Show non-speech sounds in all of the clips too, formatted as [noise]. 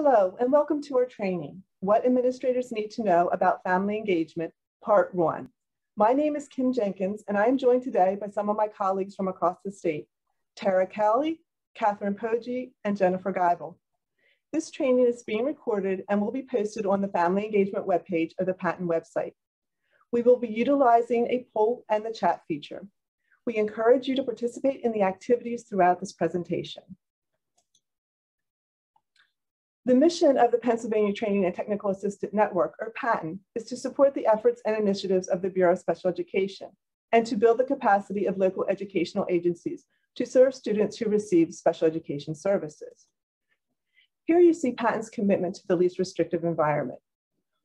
Hello, and welcome to our training, What Administrators Need to Know About Family Engagement, Part 1. My name is Kim Jenkins, and I am joined today by some of my colleagues from across the state, Tara Cowley, Catherine Poggi, and Jennifer Geibel. This training is being recorded and will be posted on the Family Engagement webpage of the PaTTAN website. We will be utilizing a poll and the chat feature. We encourage you to participate in the activities throughout this presentation. The mission of the Pennsylvania Training and Technical Assistant Network, or PaTTAN, is to support the efforts and initiatives of the Bureau of Special Education and to build the capacity of local educational agencies to serve students who receive special education services. Here you see PaTTAN's commitment to the least restrictive environment.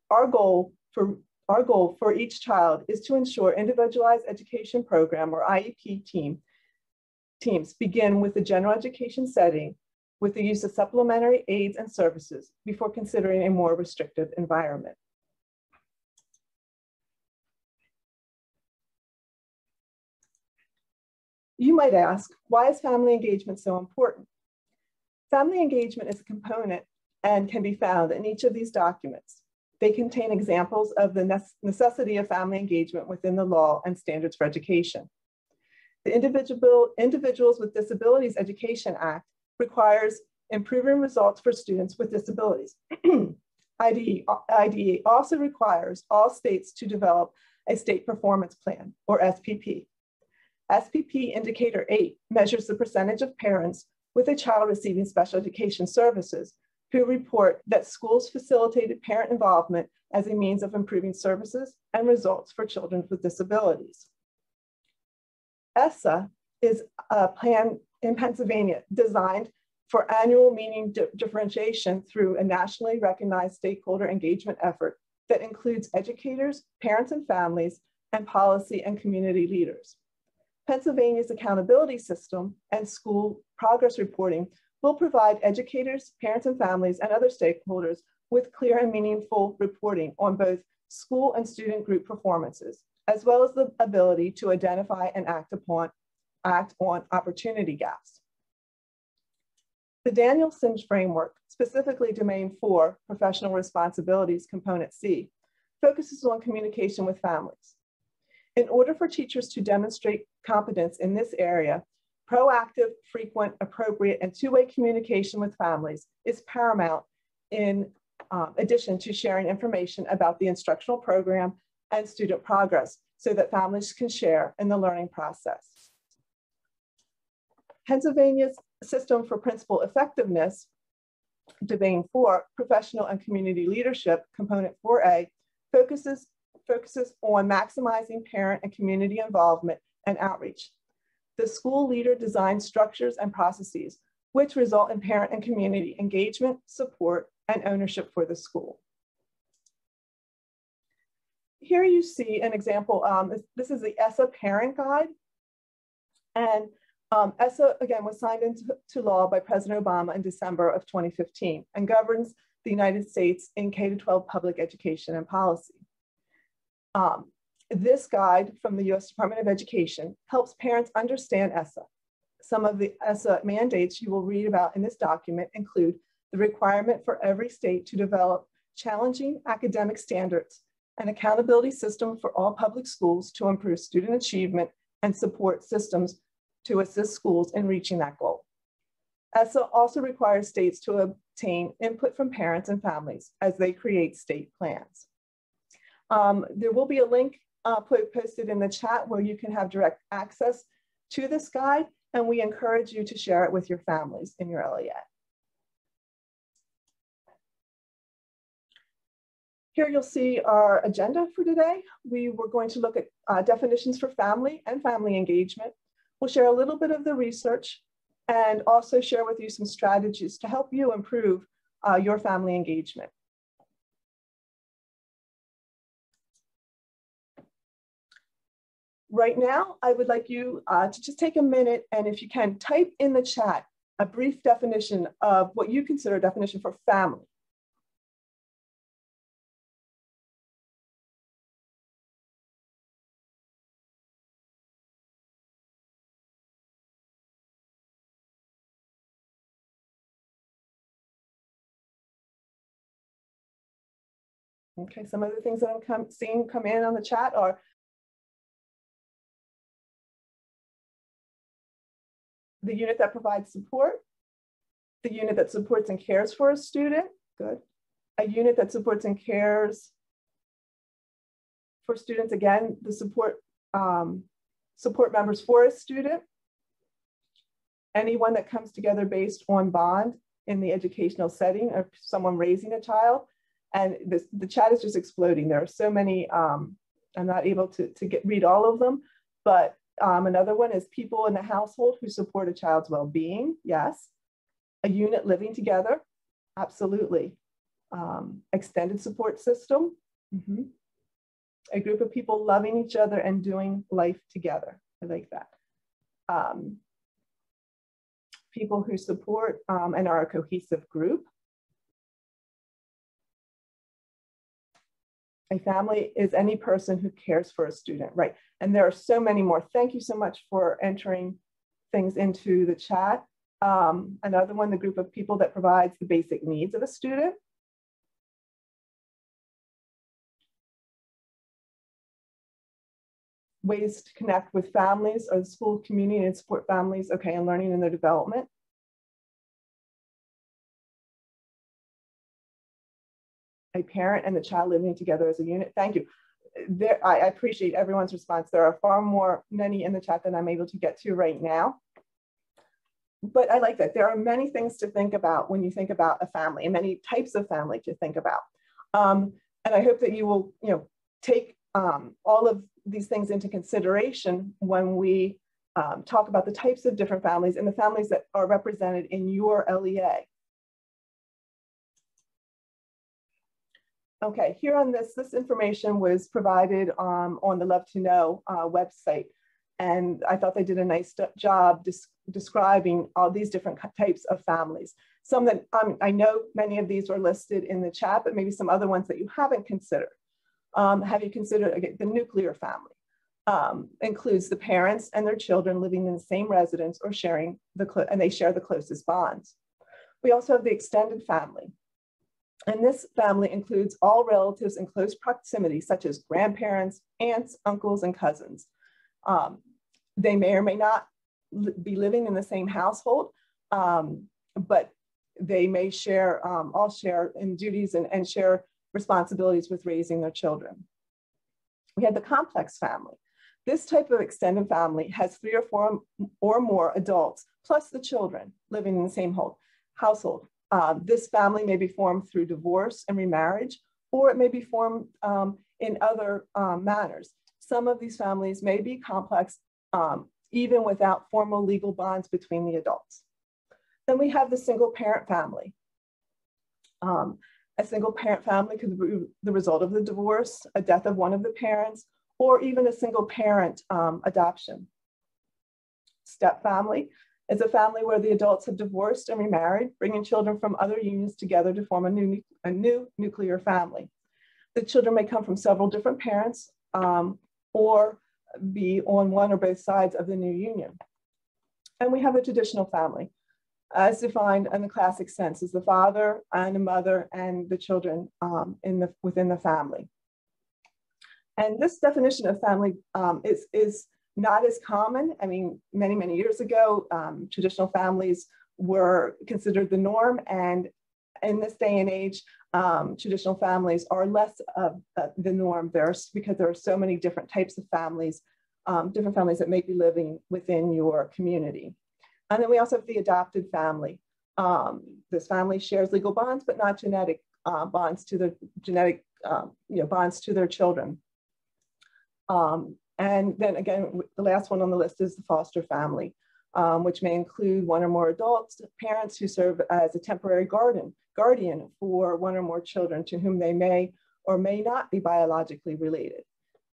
Our goal for our goal for each child is to ensure individualized education program or IEP team teams begin with the general education setting with the use of supplementary aids and services before considering a more restrictive environment. You might ask, why is family engagement so important? Family engagement is a component and can be found in each of these documents. They contain examples of the necessity of family engagement within the law and standards for education. The Individual, Individuals with Disabilities Education Act requires improving results for students with disabilities. [clears throat] IDEA, IDEA also requires all states to develop a state performance plan, or SPP. SPP Indicator 8 measures the percentage of parents with a child receiving special education services who report that schools facilitated parent involvement as a means of improving services and results for children with disabilities. ESSA is a plan in Pennsylvania designed for annual meaning di differentiation through a nationally recognized stakeholder engagement effort that includes educators, parents and families, and policy and community leaders. Pennsylvania's accountability system and school progress reporting will provide educators, parents and families, and other stakeholders with clear and meaningful reporting on both school and student group performances, as well as the ability to identify and act upon act on opportunity gaps. The Danielson framework, specifically domain four, professional responsibilities, component C, focuses on communication with families. In order for teachers to demonstrate competence in this area, proactive, frequent, appropriate, and two-way communication with families is paramount in uh, addition to sharing information about the instructional program and student progress so that families can share in the learning process. Pennsylvania's system for principal effectiveness, domain four, professional and community leadership, component 4A, focuses, focuses on maximizing parent and community involvement and outreach. The school leader designs structures and processes which result in parent and community engagement, support, and ownership for the school. Here you see an example. Um, this, is the ESSA parent guide. And um, ESSA, again, was signed into law by President Obama in December of 2015 and governs the United States in K-12 public education and policy. Um, this guide from the US Department of Education helps parents understand ESSA. Some of the ESSA mandates you will read about in this document include the requirement for every state to develop challenging academic standards, an accountability system for all public schools to improve student achievement and support systems to assist schools in reaching that goal. ESSA also requires states to obtain input from parents and families as they create state plans. Um, there will be a link uh, posted in the chat where you can have direct access to this guide, and we encourage you to share it with your families in your LEA. Here you'll see our agenda for today. We were going to look at uh, definitions for family and family engagement, We'll share a little bit of the research and also share with you some strategies to help you improve uh, your family engagement. Right now, I would like you uh, to just take a minute and if you can, type in the chat a brief definition of what you consider a definition for family. Okay, some of the things that I'm seeing come in on the chat are the unit that provides support, the unit that supports and cares for a student, good. A unit that supports and cares for students, again, the support, um, support members for a student. Anyone that comes together based on bond in the educational setting or someone raising a child. And this, the chat is just exploding. There are so many, um, I'm not able to, to get read all of them, but um, another one is people in the household who support a child's well-being, yes. A unit living together, absolutely. Um, extended support system, mm -hmm. a group of people loving each other and doing life together. I like that. Um, people who support um, and are a cohesive group. A family is any person who cares for a student, right? And there are so many more. Thank you so much for entering things into the chat. Um, another one, the group of people that provides the basic needs of a student. ways to connect with families or the school community and support families, okay, and learning and their development. A parent and the child living together as a unit. Thank you. There, I appreciate everyone's response. There are far more, many in the chat than I'm able to get to right now. But I like that. There are many things to think about when you think about a family and many types of family to think about. Um, and I hope that you will, you know, take um, all of these things into consideration when we um, talk about the types of different families and the families that are represented in your LEA. Okay, here on this, this information was provided um, on the Love to Know uh, website. And I thought they did a nice job des describing all these different types of families. Some that um, I know many of these are listed in the chat, but maybe some other ones that you haven't considered. Um, have you considered again, the nuclear family? Um, includes the parents and their children living in the same residence or sharing the, and they share the closest bonds. We also have the extended family. And this family includes all relatives in close proximity, such as grandparents, aunts, uncles, and cousins. Um, they may or may not be living in the same household, um, but they may share, um, all share in duties and, and share responsibilities with raising their children. We have the complex family. This type of extended family has three or four or more adults, plus the children living in the same household. Uh, this family may be formed through divorce and remarriage, or it may be formed um, in other um, manners. Some of these families may be complex um, even without formal legal bonds between the adults. Then we have the single parent family. Um, a single parent family could be the result of the divorce, a death of one of the parents, or even a single parent um, adoption. Step family is a family where the adults have divorced and remarried, bringing children from other unions together to form a new, a new nuclear family. The children may come from several different parents um, or be on one or both sides of the new union. And we have a traditional family, as defined in the classic sense as the father and the mother and the children um, in the, within the family. And this definition of family um, is, is not as common. I mean, many, many years ago, um, traditional families were considered the norm. And in this day and age, um, traditional families are less of uh, the norm. There's because there are so many different types of families, um, different families that may be living within your community. And then we also have the adopted family. Um, this family shares legal bonds, but not genetic uh, bonds to the genetic, um, you know, bonds to their children. Um, and then again, the last one on the list is the foster family, um, which may include one or more adults, parents who serve as a temporary guardian, guardian for one or more children to whom they may or may not be biologically related.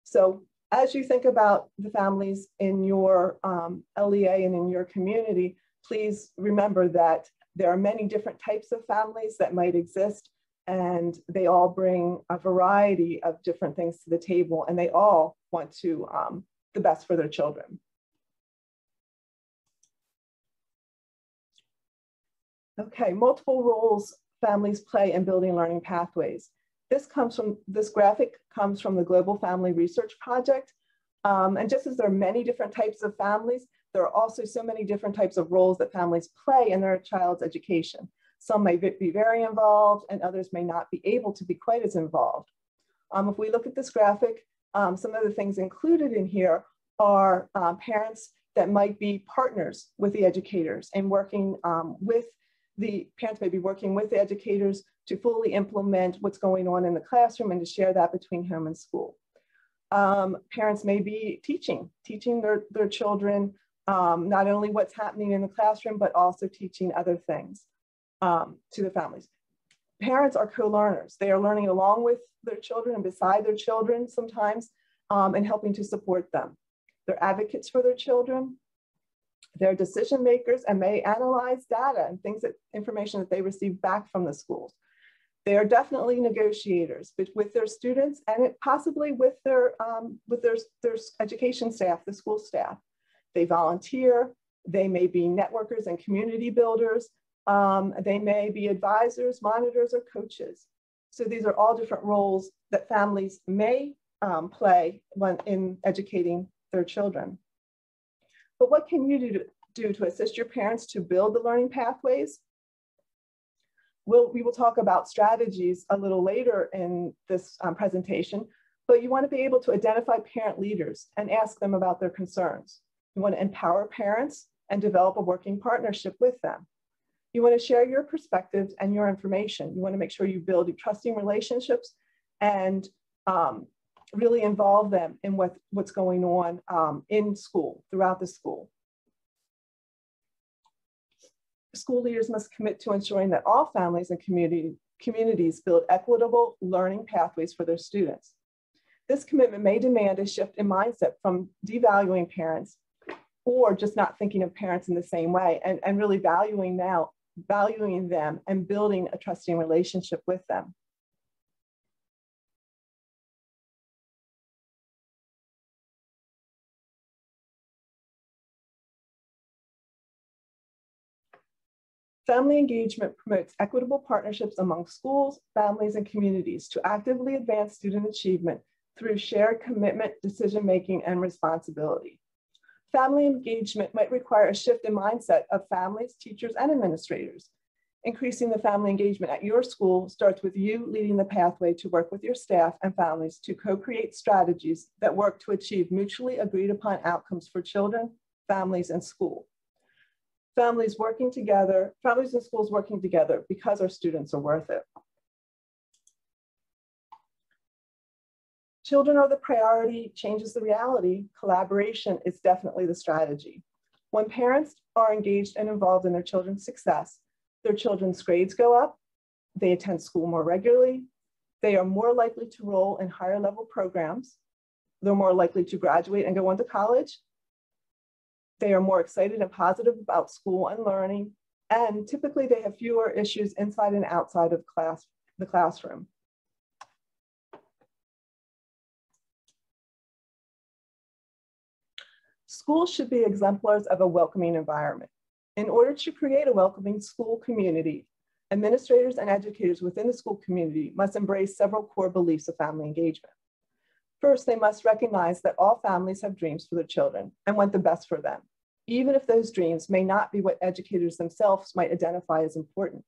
So as you think about the families in your um, LEA and in your community, please remember that there are many different types of families that might exist and they all bring a variety of different things to the table and they all want to um, the best for their children. Okay, multiple roles families play in building learning pathways. This comes from, this graphic comes from the Global Family Research Project. Um, and just as there are many different types of families, there are also so many different types of roles that families play in their child's education. Some may be very involved and others may not be able to be quite as involved. Um, if we look at this graphic, um, some of the things included in here are uh, parents that might be partners with the educators and working um, with the parents may be working with the educators to fully implement what's going on in the classroom and to share that between home and school. Um, parents may be teaching, teaching their, their children um, not only what's happening in the classroom, but also teaching other things um, to the families. Parents are co-learners. They are learning along with their children and beside their children sometimes um, and helping to support them. They're advocates for their children. They're decision makers and may analyze data and things that information that they receive back from the schools. They are definitely negotiators with their students and it, possibly with their um, with their, their education staff, the school staff. They volunteer. They may be networkers and community builders. Um, they may be advisors, monitors, or coaches. So these are all different roles that families may um, play when in educating their children. But what can you do to, do to assist your parents to build the learning pathways? We'll, we will talk about strategies a little later in this um, presentation, but you wanna be able to identify parent leaders and ask them about their concerns. You wanna empower parents and develop a working partnership with them. You wanna share your perspectives and your information. You wanna make sure you build trusting relationships and um, really involve them in what, what's going on um, in school, throughout the school. School leaders must commit to ensuring that all families and community, communities build equitable learning pathways for their students. This commitment may demand a shift in mindset from devaluing parents or just not thinking of parents in the same way and, and really valuing now, valuing them and building a trusting relationship with them. Family engagement promotes equitable partnerships among schools, families, and communities to actively advance student achievement through shared commitment, decision-making, and responsibility. Family engagement might require a shift in mindset of families, teachers, and administrators. Increasing the family engagement at your school starts with you leading the pathway to work with your staff and families to co-create strategies that work to achieve mutually agreed upon outcomes for children, families, and school families working together, families and schools working together because our students are worth it. Children are the priority, changes the reality. Collaboration is definitely the strategy. When parents are engaged and involved in their children's success, their children's grades go up, they attend school more regularly, they are more likely to roll in higher level programs, they're more likely to graduate and go on to college, they are more excited and positive about school and learning, and typically they have fewer issues inside and outside of class, the classroom. Schools should be exemplars of a welcoming environment. In order to create a welcoming school community, administrators and educators within the school community must embrace several core beliefs of family engagement. First, they must recognize that all families have dreams for their children and want the best for them, even if those dreams may not be what educators themselves might identify as important.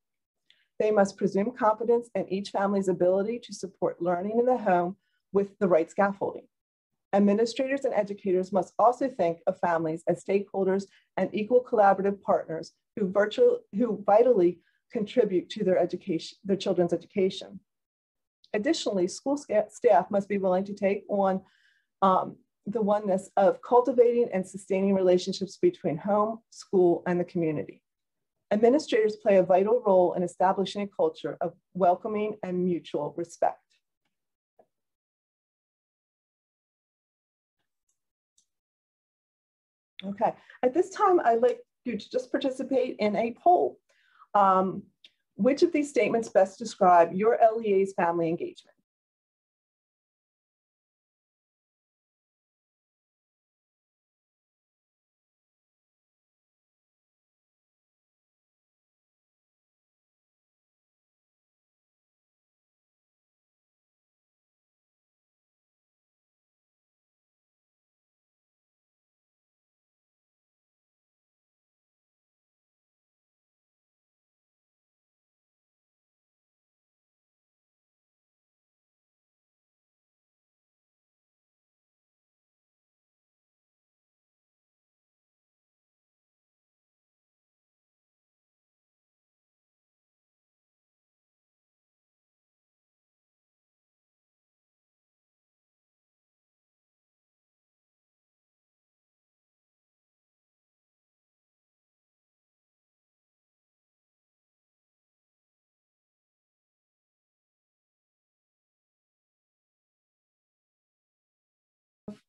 They must presume confidence in each family's ability to support learning in the home with the right scaffolding. Administrators and educators must also think of families as stakeholders and equal collaborative partners who, virtual, who vitally contribute to their education, their children's education. Additionally, school staff must be willing to take on um, the oneness of cultivating and sustaining relationships between home, school, and the community. Administrators play a vital role in establishing a culture of welcoming and mutual respect. Okay, at this time, I'd like you to just participate in a poll. Um, which of these statements best describe your LEA's family engagement?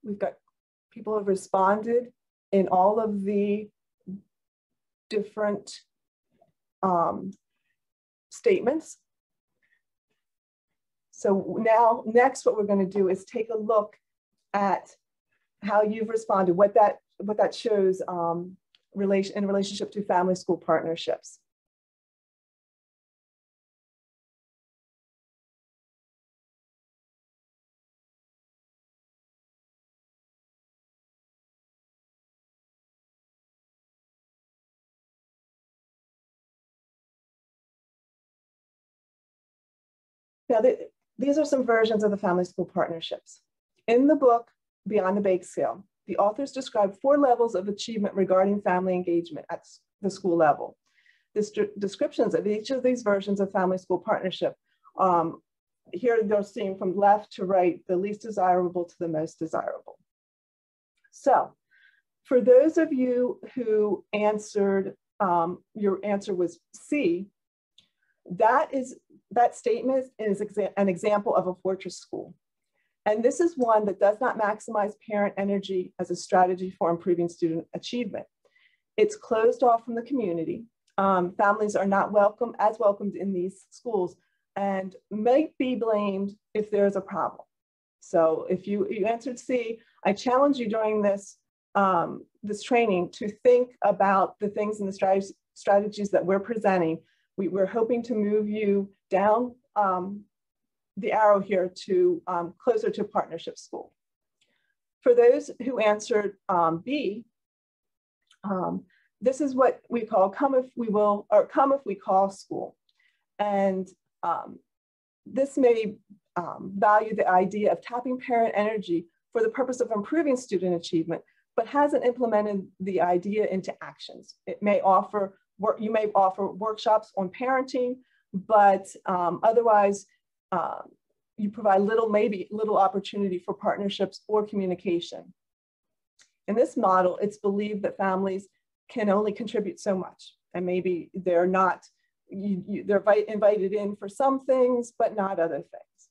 We've got people have responded in all of the different um, statements. So now, next, what we're going to do is take a look at how you've responded, what that what that shows um, relation in relationship to family school partnerships. Now, the, these are some versions of the family school partnerships. In the book, Beyond the Bake Sale, the authors describe four levels of achievement regarding family engagement at the school level. The descriptions of each of these versions of family school partnership, um, here they're seen from left to right, the least desirable to the most desirable. So for those of you who answered, um, your answer was C, that is that statement is exa an example of a fortress school. And this is one that does not maximize parent energy as a strategy for improving student achievement. It's closed off from the community. Um, families are not welcome as welcomed in these schools and might be blamed if there's a problem. So if you, you answered C, I challenge you during this, um, this training to think about the things and the strategies, strategies that we're presenting. We, we're hoping to move you down um, the arrow here to um, closer to partnership school. For those who answered um, B, um, this is what we call come if we will, or come if we call school. And um, this may value the idea of tapping parent energy for the purpose of improving student achievement, but hasn't implemented the idea into actions. It may offer, you may offer workshops on parenting, but um, otherwise um, you provide little, maybe little opportunity for partnerships or communication. In this model, it's believed that families can only contribute so much and maybe they're not, you, you, they're invited in for some things, but not other things.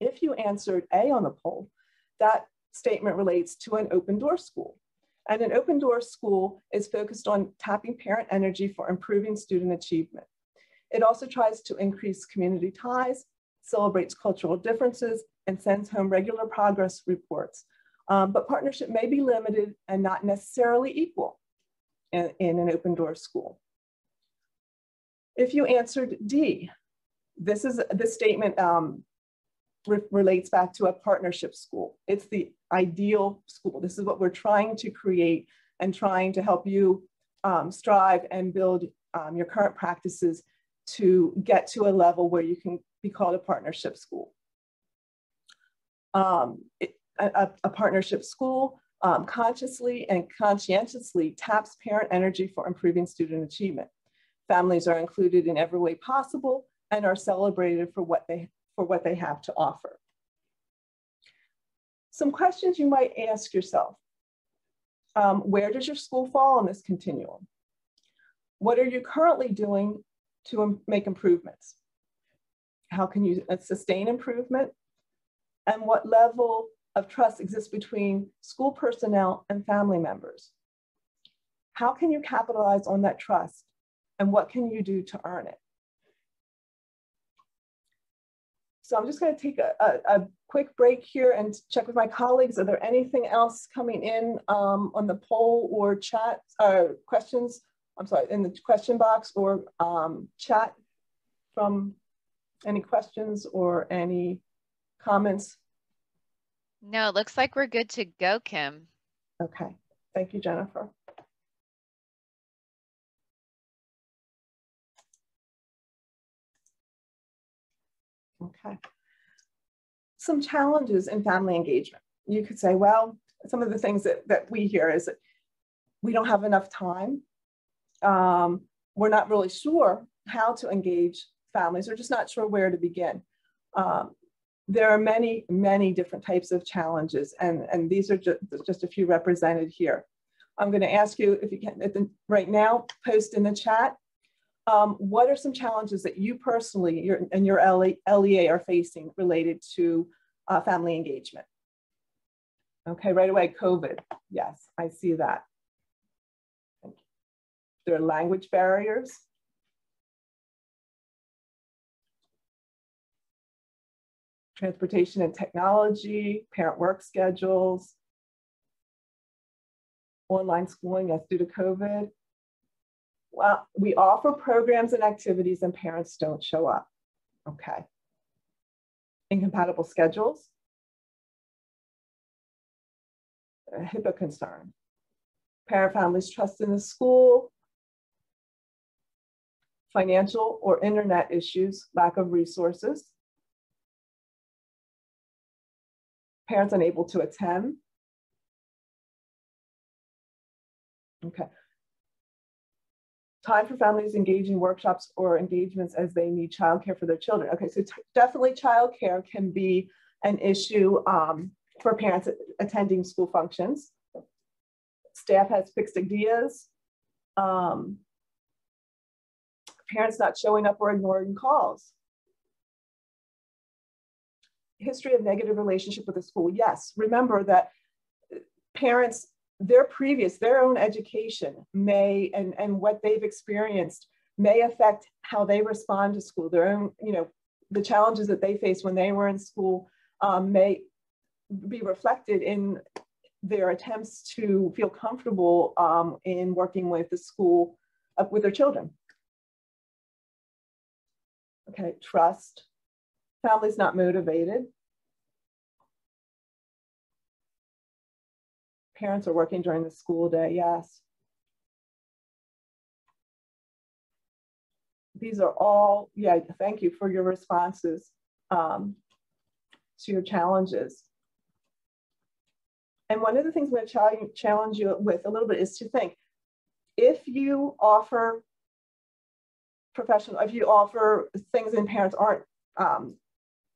If you answered A on the poll, that statement relates to an open door school. And an open door school is focused on tapping parent energy for improving student achievement. It also tries to increase community ties, celebrates cultural differences, and sends home regular progress reports. Um, but partnership may be limited and not necessarily equal in, in an open door school. If you answered D, this is this statement um, re relates back to a partnership school. It's the ideal school. This is what we're trying to create and trying to help you um, strive and build um, your current practices to get to a level where you can be called a partnership school. Um, it, a, a, partnership school um, consciously and conscientiously taps parent energy for improving student achievement. Families are included in every way possible and are celebrated for what they, for what they have to offer. Some questions you might ask yourself. Um, where does your school fall on this continuum? What are you currently doing to make improvements? How can you uh, sustain improvement? And what level of trust exists between school personnel and family members? How can you capitalize on that trust? And what can you do to earn it? So I'm just going to take a, a, a, quick break here and check with my colleagues. Are there anything else coming in um, on the poll or chat uh, questions I'm sorry, in the question box or um, chat from any questions or any comments? No, it looks like we're good to go, Kim. Okay, thank you, Jennifer. Okay. Some challenges in family engagement. You could say, well, some of the things that, that we hear is that we don't have enough time um, we're not really sure how to engage families. We're just not sure where to begin. Um, there are many, many different types of challenges, and, and these are just, just a few represented here. I'm going to ask you if you can, the, right now, post in the chat. Um, what are some challenges that you personally your, and your LEA are facing related to uh, family engagement? Okay, right away, COVID. Yes, I see that. There are language barriers. Transportation and technology, parent work schedules, online schooling, yes, due to COVID. Well, we offer programs and activities and parents don't show up. Okay. Incompatible schedules. A HIPAA concern. Parent families trust in the school. Financial or internet issues, lack of resources. Parents unable to attend. Okay. Time for families engaging workshops or engagements as they need childcare for their children. Okay, so definitely childcare can be an issue um, for parents attending school functions. Staff has fixed ideas. Um, parents not showing up or ignoring calls. History of negative relationship with the school. Yes, remember that parents their previous, their own education may, and, and what they've experienced may affect how they respond to school. Their own, you know, the challenges that they faced when they were in school um, may be reflected in their attempts to feel comfortable um, in working with the school, uh, with their children. Okay, trust. Family's not motivated. Parents are working during the school day, yes. These are all, yeah, thank you for your responses um, to your challenges. And one of the things I'm going to challenge you with a little bit is to think, if you offer professional, if you offer things and parents aren't um,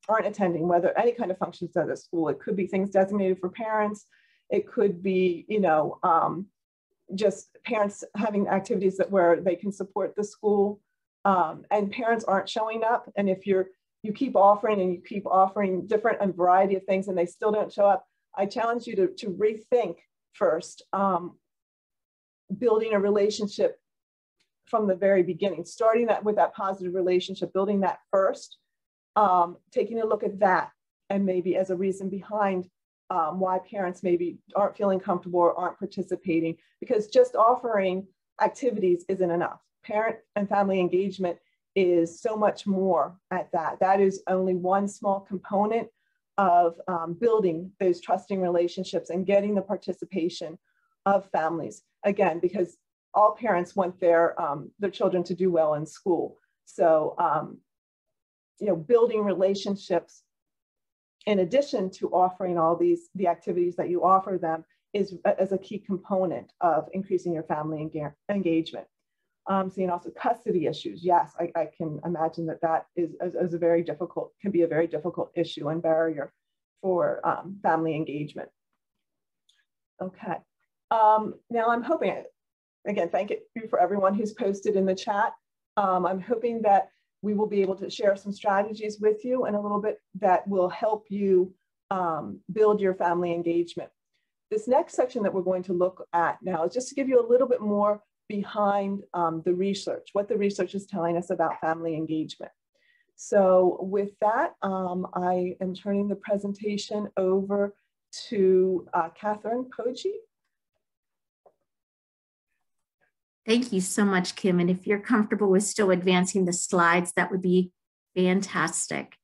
aren't attending, whether any kind of functions at a school, it could be things designated for parents, it could be, you know, um, just parents having activities that where they can support the school um, and parents aren't showing up. And if you're, you keep offering and you keep offering different and variety of things and they still don't show up, I challenge you to, to rethink first, um, building a relationship from the very beginning, starting that with that positive relationship, building that first, um, taking a look at that and maybe as a reason behind um, why parents maybe aren't feeling comfortable or aren't participating because just offering activities isn't enough. Parent and family engagement is so much more at that. That is only one small component of um, building those trusting relationships and getting the participation of families. Again, because all parents want their, um, their children to do well in school. So, um, you know, building relationships in addition to offering all these, the activities that you offer them is as a key component of increasing your family engagement. Um, seeing also custody issues. Yes, I, I can imagine that that is, is, is, a very difficult, can be a very difficult issue and barrier for um, family engagement. Okay, um, now I'm hoping, again, thank you for everyone who's posted in the chat. Um, I'm hoping that we will be able to share some strategies with you and a little bit that will help you um, build your family engagement. This next section that we're going to look at now is just to give you a little bit more behind um, the research, what the research is telling us about family engagement. So with that, um, I am turning the presentation over to uh, Catherine Poggi. Thank you so much, Kim. And if you're comfortable with still advancing the slides, that would be fantastic.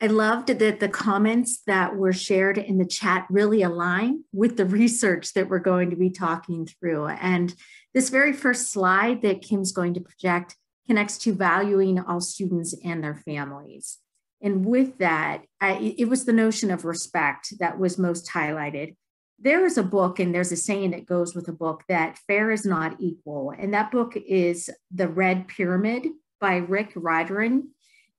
I loved that the comments that were shared in the chat really align with the [laughs] research that we're going to be talking through. And this very first slide that Kim's going to project connects to valuing all students and their families. And with that, I, it was the notion of respect that was most highlighted there is a book and there's a saying that goes with a book that fair is not equal. And that book is The Red Pyramid by Rick Riordan.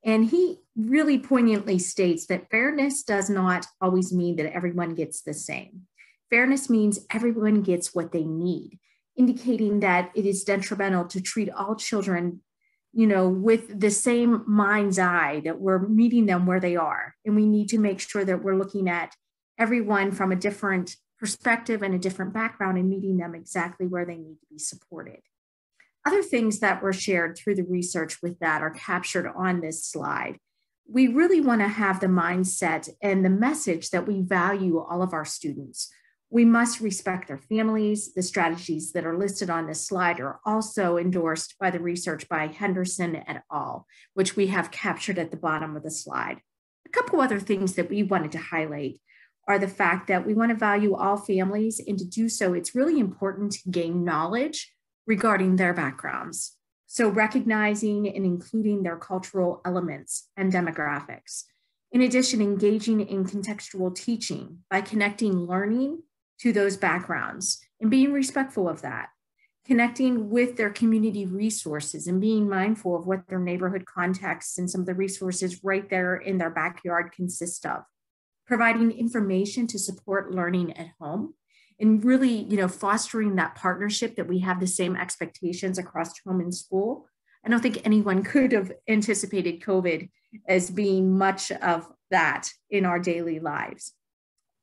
And he really poignantly states that fairness does not always mean that everyone gets the same. Fairness means everyone gets what they need, indicating that it is detrimental to treat all children you know, with the same mind's eye that we're meeting them where they are. And we need to make sure that we're looking at everyone from a different perspective and a different background and meeting them exactly where they need to be supported. Other things that were shared through the research with that are captured on this slide. We really want to have the mindset and the message that we value all of our students. We must respect their families. The strategies that are listed on this slide are also endorsed by the research by Henderson et al., which we have captured at the bottom of the slide. A couple other things that we wanted to highlight are the fact that we want to value all families, and to do so, it's really important to gain knowledge regarding their backgrounds. So, recognizing and including their cultural elements and demographics. In addition, engaging in contextual teaching by connecting learning to those backgrounds and being respectful of that, connecting with their community resources and being mindful of what their neighborhood contexts and some of the resources right there in their backyard consist of, providing information to support learning at home and really you know fostering that partnership that we have the same expectations across home and school i don't think anyone [laughs] could have anticipated covid as being much of that in our daily lives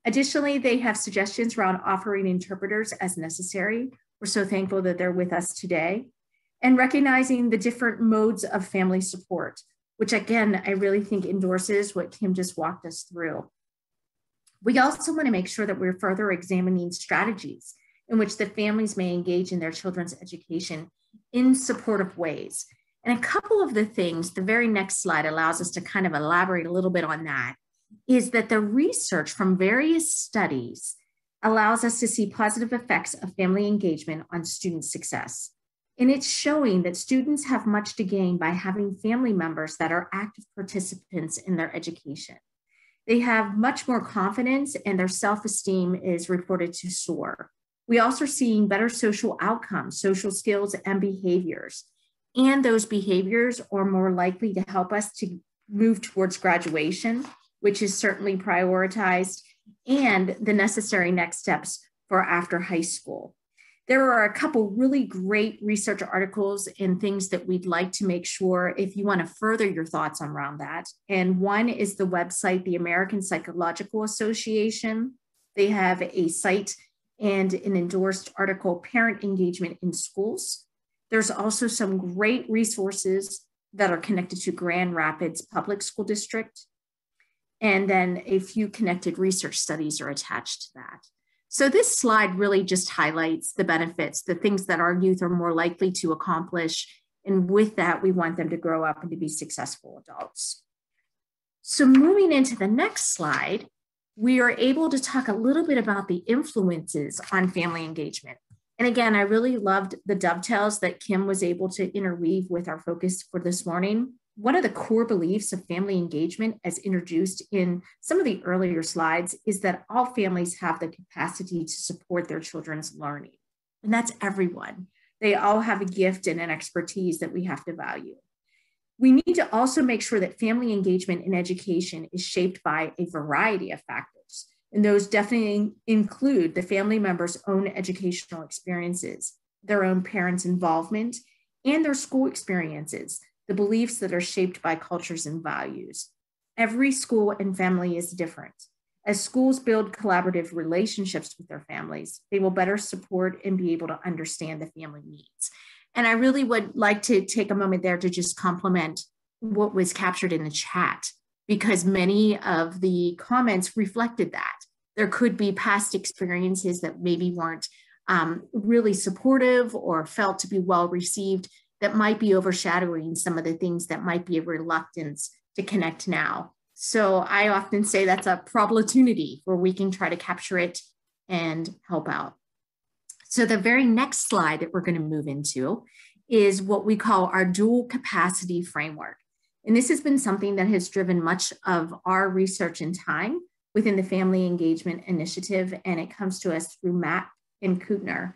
Additionally, they have suggestions around offering interpreters as necessary. We're so thankful that they're with us today. And recognizing the different modes of family support, which again, I really think endorses what Kim just walked us through. We also want to make sure that we're further examining strategies in which the families may engage in their children's education in supportive ways. And a couple of the things, the very next slide allows us to kind of elaborate a little bit on that is that the research from various studies allows us to see positive effects of family engagement on student success. And it's showing that students have much to gain by having family members that are active participants in their education. They have much more confidence and their self esteem is reported to soar. We also are seeing better social outcomes, social skills, and behaviors. And those behaviors are more likely to help us to move towards graduation which is certainly prioritized, and the necessary next steps for after high school. There are a couple really great research articles and things that we'd like to make sure if you want to further your thoughts around that. And one is the website, the American Psychological Association. They have a site and an endorsed article, Parent Engagement in Schools. There's also some great resources that are connected to Grand Rapids Public School District and then a few connected research studies are attached to that. So this slide really just highlights the benefits, the things that our youth are more likely to accomplish. And with that, we want them to grow up and to be successful adults. So moving into the next slide, we are able to talk a little bit about the influences on family engagement. And again, I really loved the dovetails that Kim was able to interweave with our focus for this morning one of the core beliefs of family engagement, as introduced in some of the earlier slides, is that all families have the capacity to support their children's learning. And that's everyone. They all have a gift and an expertise that we have to value. We need to also make sure that family engagement in education is shaped by a variety of factors. And those definitely include the family member's own educational experiences, their own parents' involvement, and their school experiences the beliefs that are shaped by cultures and values. Every school and family is different. As schools build collaborative relationships with their families, they will better support and be able to understand the family needs. And I really would like to take a moment there to just compliment what was captured in the chat, because many of the comments reflected that. There could be past experiences that maybe weren't um, really supportive or felt to be well received that might be overshadowing some of the things that might be a reluctance to connect now. So I often say that's a opportunity where we can try to capture it and help out. So the very next slide that we're going to move into is what we call our dual capacity framework. And this has been something that has driven much of our research and time within the Family Engagement Initiative, and it comes to us through Mapp and Kuttner.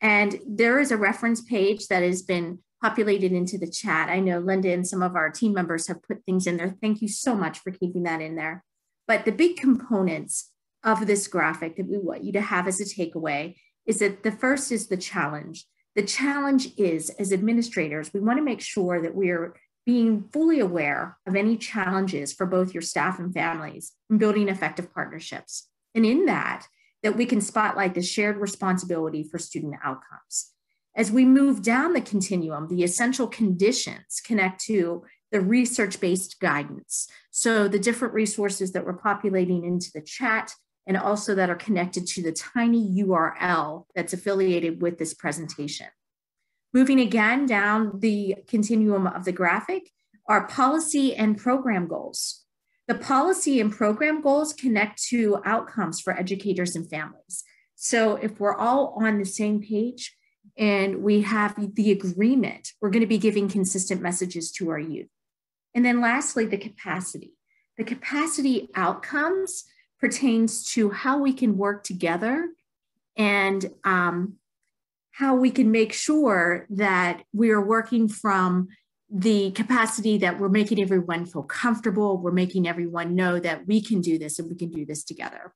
And there is a reference page that has been populated into the chat. I know Linda and some of our team members have put things in there. Thank you so much for keeping that in there. But the big components of this graphic that we want you to have as a takeaway is that the first is the challenge. The challenge is, as administrators, we want to make sure that we're being fully aware of any challenges for both your staff and families in building effective partnerships. And in that, that we can spotlight the shared responsibility for student outcomes. As we move down the continuum, the essential conditions connect to the research based guidance. So, the different resources that we're populating into the chat and also that are connected to the tiny URL that's affiliated with this presentation. Moving again down the continuum of the graphic are policy and program goals. The policy and program goals connect to outcomes for educators and families. So if we're all on the same page and we have the agreement, we're going to be giving consistent messages to our youth. And then lastly, the capacity. The capacity outcomes pertains to how we can work together and um, how we can make sure that we are working from the capacity that we're making everyone feel comfortable, we're making everyone know that we can do this and we can do this together.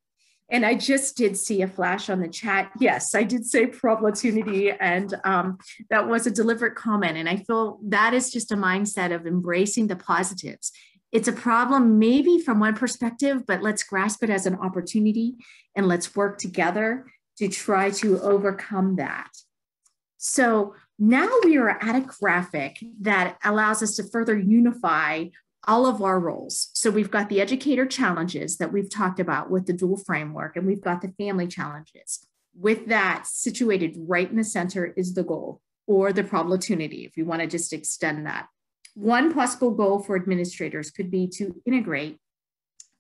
And I just did see a flash on the chat. Yes, I did say opportunity, and um, that was a deliberate comment. And I feel that is just a mindset of embracing the positives. It's a problem, maybe from one perspective, but let's grasp it as an opportunity and let's work together to try to overcome that. So now we are at a graphic that allows us to further unify all of our roles. So we've got the educator challenges that we've talked about with the dual framework, and we've got the family challenges. With that situated right in the center is the goal or the opportunity, if you want to just extend that. One possible goal for administrators could be to integrate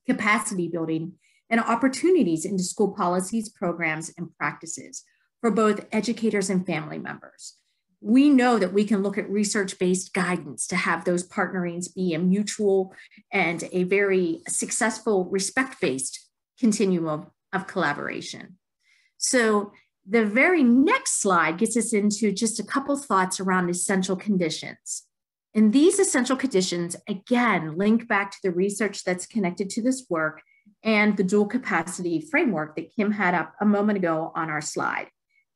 capacity building and opportunities into school policies, programs, and practices for both educators and family members we know that we can look at research based guidance to have those partnerings be a mutual and a very successful respect based continuum of collaboration. So, the very next slide gets us into just a couple thoughts around essential conditions. And these essential conditions, again, link back to the research that's connected to this work and the dual capacity framework that Kim had up a moment ago on our slide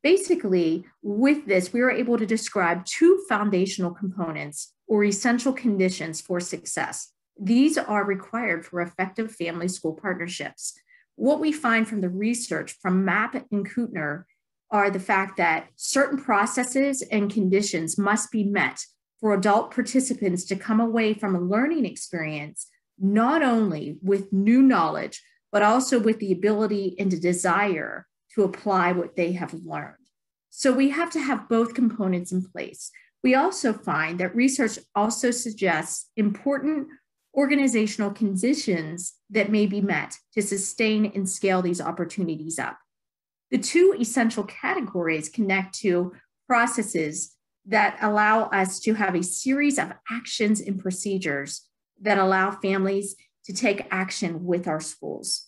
basically, with this, we were able to describe two foundational components or essential conditions for success. These are required for effective family school partnerships. What we find from the research from Mapp and Kuttner are the fact that certain processes and conditions must be met for adult participants to come away from a learning experience not only with new knowledge, but also with the ability and the desire to apply what they have learned. So we have to have both components in place. We also find that research also suggests important organizational conditions that may be met to sustain and scale these opportunities up. The two essential categories connect to processes that allow us to have a series of actions and procedures that allow families to take action with our schools.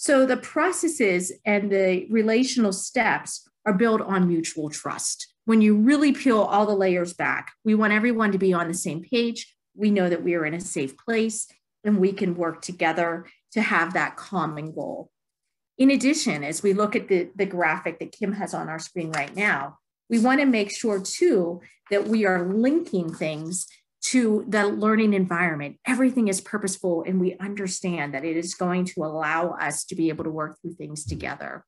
So the processes and the relational steps are built on mutual trust. When you really peel all the layers back, we want everyone to be on the same page. We know that we are in a safe place and we can work together to have that common goal. In addition, as we look at the, the graphic that Kim has on our screen right now, we want to make sure too that we are linking things to the learning environment. Everything is purposeful, and we understand that it is going to allow us to be able to work through things together.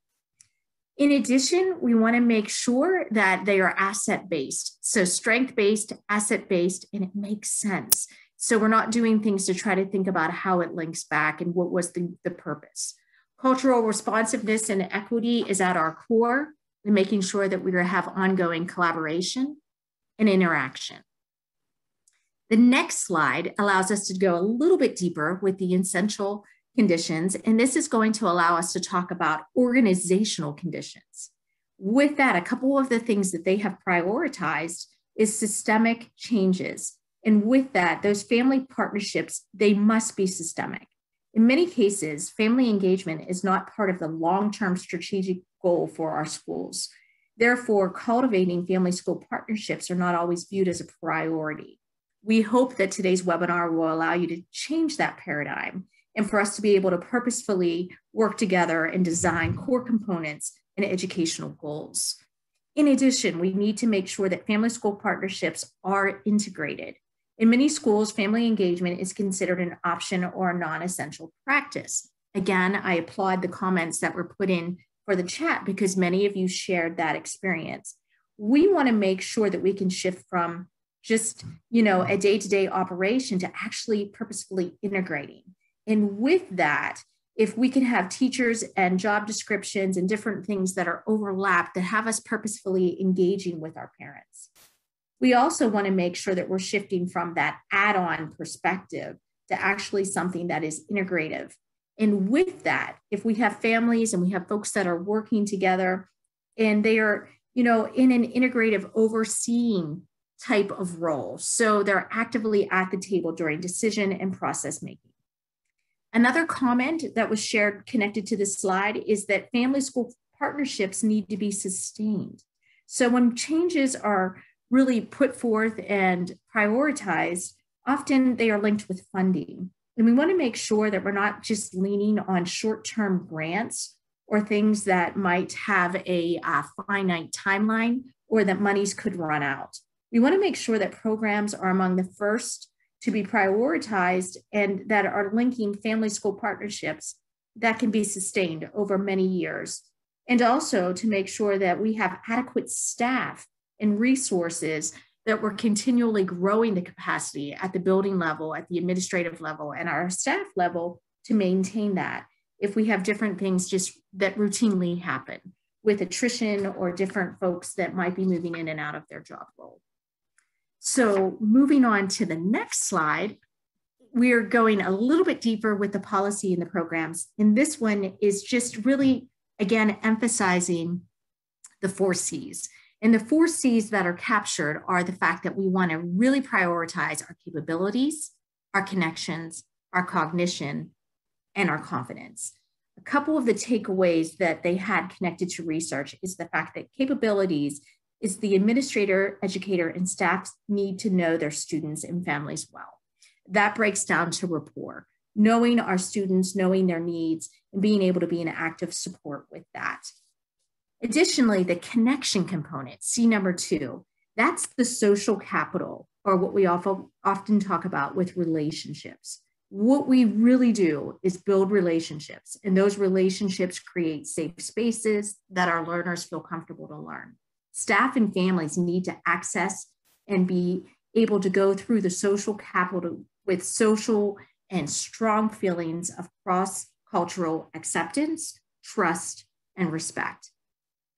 In addition, we want to make sure that they are asset based. So, strength based, asset based, and it makes sense. So, we're not doing things to try to think about how it links back and what was the, the purpose. Cultural responsiveness and equity is at our core, and making sure that we have ongoing collaboration and interaction. The next slide allows us to go a little bit deeper with the essential conditions, and this is going to allow us to talk about organizational conditions. With that, a couple of the things that they have prioritized is systemic changes. And with that, those family partnerships, they must be systemic. In many cases, family engagement is not part of the long term strategic goal for our schools. Therefore, cultivating family school partnerships are not always viewed as a priority. We hope that today's webinar will allow you to change that paradigm and for us to be able to purposefully work together and design core components and educational goals. In addition, we need to make sure that family school partnerships are integrated. In many schools, family engagement is considered an option or a non essential practice. Again, I applaud the comments that were put in for the chat because many of you shared that experience. We want to make sure that we can shift from just, you know, a day-to-day operation to actually purposefully integrating. And with that, if we can have teachers and job descriptions and different things that are overlapped that have us purposefully engaging with our parents. We also want to make sure that we're shifting from that add on perspective to actually something that is integrative and with that, if we have families and we have folks that are working together and they are, you know, in an integrative overseeing type of role. So they're actively at the table during decision and process making. Another comment that was shared connected to this slide is that family school partnerships need to be sustained. So when changes are really put forth and prioritized, often they are linked with funding. And we want to make sure that we're not just leaning on short term grants or things that might have a uh, finite timeline or that monies could run out. We want to make sure that programs are among the first to be prioritized and that are linking family school partnerships that can be sustained over many years. And also to make sure that we have adequate staff and resources that we're continually growing the capacity at the building level, at the administrative level, and our staff level to maintain that. If we have different things just that routinely happen with attrition or different folks that might be moving in and out of their job role. So, moving on to the next slide, we're going a little bit deeper with the policy and the programs. And this one is just really, again, emphasizing the four C's. And the four C's that are captured are the fact that we want to really prioritize our capabilities, our connections, our cognition, and our confidence. A couple of the takeaways that they had connected to research is the fact that capabilities is the administrator, educator, and staff need to know their students and families well. That breaks down to rapport, knowing our students, knowing their needs, and being able to be an active support with that. Additionally, the connection component, C number two, that's the social capital, or what we often talk about with relationships. What we really do is build relationships, and those relationships create safe spaces that our learners feel comfortable to learn. Staff and families need to access and be able to go through the social capital with social and strong feelings of cross cultural acceptance, trust, and respect.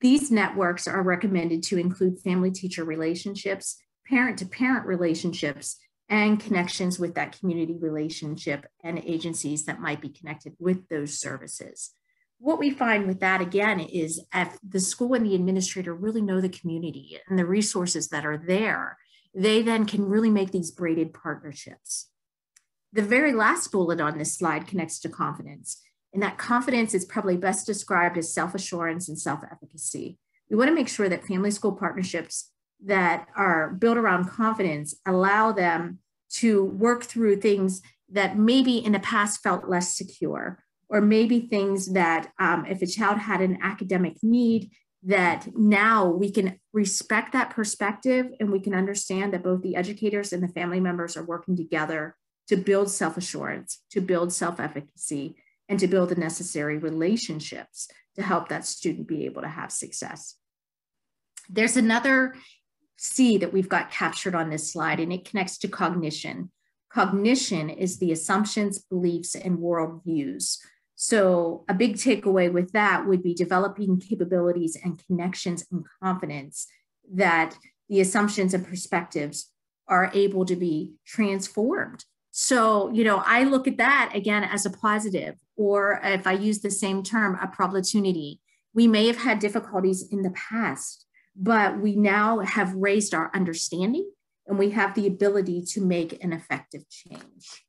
These networks are recommended to include family teacher relationships, parent to parent relationships, and connections with that community relationship and agencies that might be connected with those services. What we find with that again is if the school and the administrator really know the community and the resources that are there, they then can really make these braided partnerships. The very last bullet on this slide connects to confidence. And that confidence is probably best described as self assurance and self efficacy. We want to make sure that family school partnerships that are built around confidence allow them to work through things that maybe in the past felt less secure, or maybe things that um, if a child had an academic need, that now we can respect that perspective and we can understand that both the educators and the family members are working together to build self assurance, to build self efficacy, and to build the necessary relationships to help that student be able to have success. There's another C that we've got captured on this slide, and it connects to cognition. Cognition is the assumptions, beliefs, and worldviews. So, a big takeaway with that would be developing capabilities and connections and confidence that the assumptions and perspectives are able to be transformed. So, you know, I look at that again as a positive or if I use the same term, a opportunity. We may have had difficulties in the past, but we now have raised our understanding and we have the ability to make an effective change.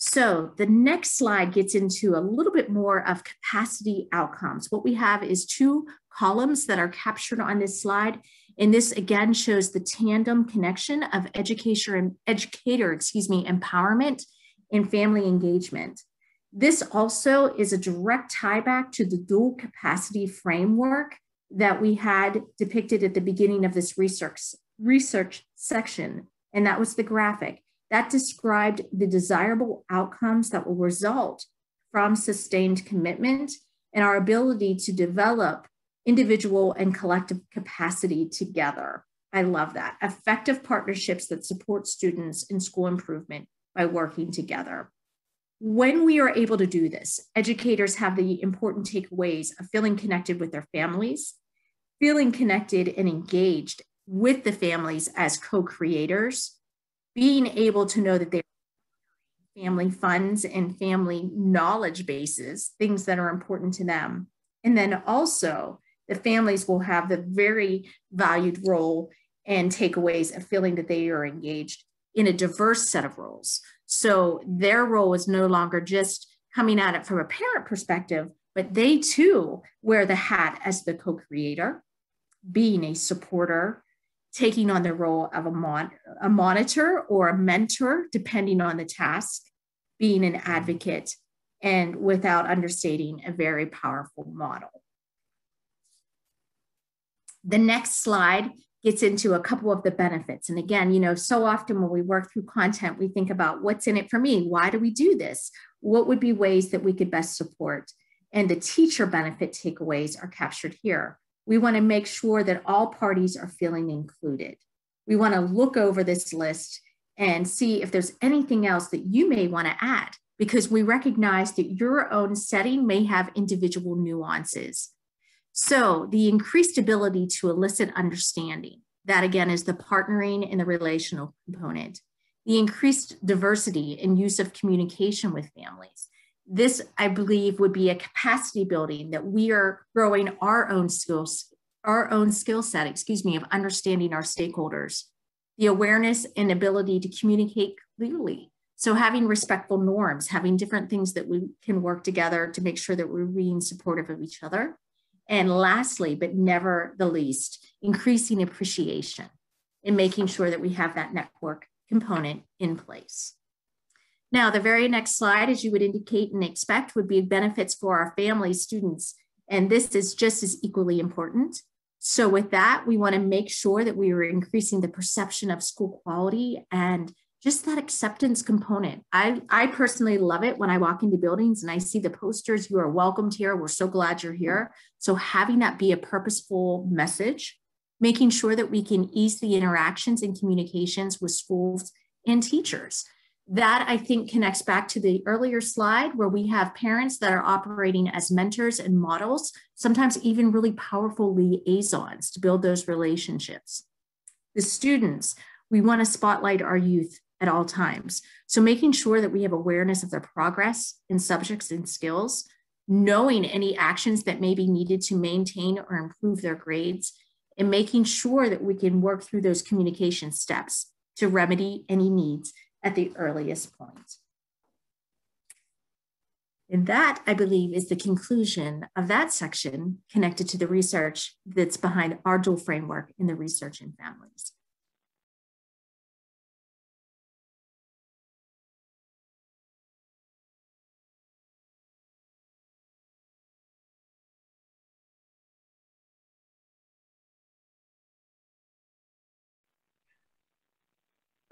So the next slide gets into a little bit more of capacity outcomes. What we have is two columns that are captured on this slide. And this again shows the tandem connection of educator and educator, excuse me, empowerment and family engagement. This also is a direct tie back to the dual capacity framework that we had depicted at the beginning of this research research section, and that was the graphic that described the desirable outcomes that will result from sustained commitment and our ability to develop individual and collective capacity together. I love that. Effective partnerships that support students in school improvement by working together. When we are able to do this, educators have the important takeaways of feeling connected with their families, feeling connected and engaged with the families as co creators, being able to know that they're family funds and family knowledge bases, things that are important to them. And then also, the families will have the very valued role and takeaways of feeling that they are engaged in a diverse set of roles. So their role is no longer just coming at it from a parent perspective, but they too wear the hat as the co creator, being a supporter, taking on the role of a, mon- a monitor or a mentor, depending on the task, being an mm-hmm. advocate, and without understating, a very powerful model. The next slide gets into a couple of the benefits. And again, you know, so often when we work through content, we think about what's in it for me? Why do we do this? What would be ways that we could best support? And the teacher benefit takeaways are captured here. We want to make sure that all parties are feeling included. We want to look over this list and see if there's anything else that you may want to add, because we recognize that your own setting may have individual nuances. So the increased ability to elicit understanding, that again is the partnering and the relational component. The increased diversity and use of communication with families. This, I believe, would be a capacity building that we are growing our own skills, our own skill set, excuse me, of understanding our stakeholders. The awareness and ability to communicate clearly. So having respectful norms, having different things that we can work together to make sure that we're being supportive of each other and lastly, but never the least, increasing appreciation and making sure that we have that network component in place. Now, the very next slide, as you would indicate and expect, would be benefits for our family students. And this is just as equally important. So with that, we wanna make sure that we are increasing the perception of school quality and just that acceptance component. I, I personally love it when I walk into buildings and I see the posters, you are welcomed here. We're so glad you're here. So having that be a purposeful message, making sure that we can ease the interactions and communications with schools and teachers. That I think connects back to the earlier slide where we have parents that are operating as mentors and models, sometimes even really powerful liaisons to build those relationships. The students, we want to spotlight our youth at all times. So making sure that we have awareness of their progress in subjects and skills, knowing any actions that may be needed to maintain or improve their grades, and making sure that we can work through those communication steps to remedy any needs at the earliest point. And that, I believe, is the conclusion of that section connected to the research that's behind our dual framework in the research in families.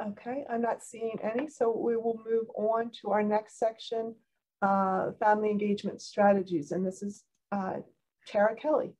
Okay, I'm not seeing any, so we will move on to our next section, uh, family engagement strategies. And this is uh, Tara Kelly.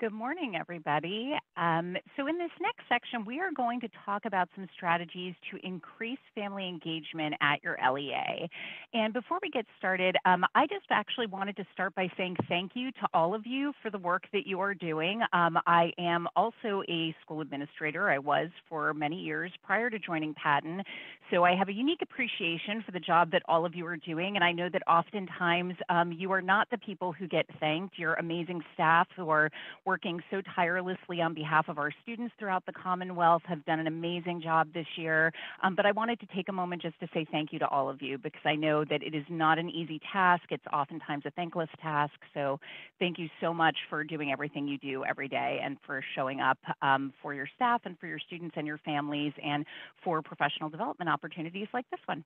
Good morning, everybody. Um, so in this next section, we are going to talk about some strategies to increase family engagement at your LEA. And before we get started, um, I just actually wanted to start by saying thank you to all of you for the work that you are doing. Um, I am also a school administrator. I was for many years prior to joining PaTTAN. So I have a unique appreciation for the job that all of you are doing. And I know that oftentimes um, you are not the people who get thanked. Your amazing staff who are working so tirelessly on behalf of our students throughout the Commonwealth, have done an amazing job this year. Um, but I wanted to take a moment just to say thank you to all of you because I know that it is not an easy task. It's oftentimes a thankless task. So thank you so much for doing everything you do every day and for showing up um, for your staff and for your students and your families and for professional development opportunities like this one.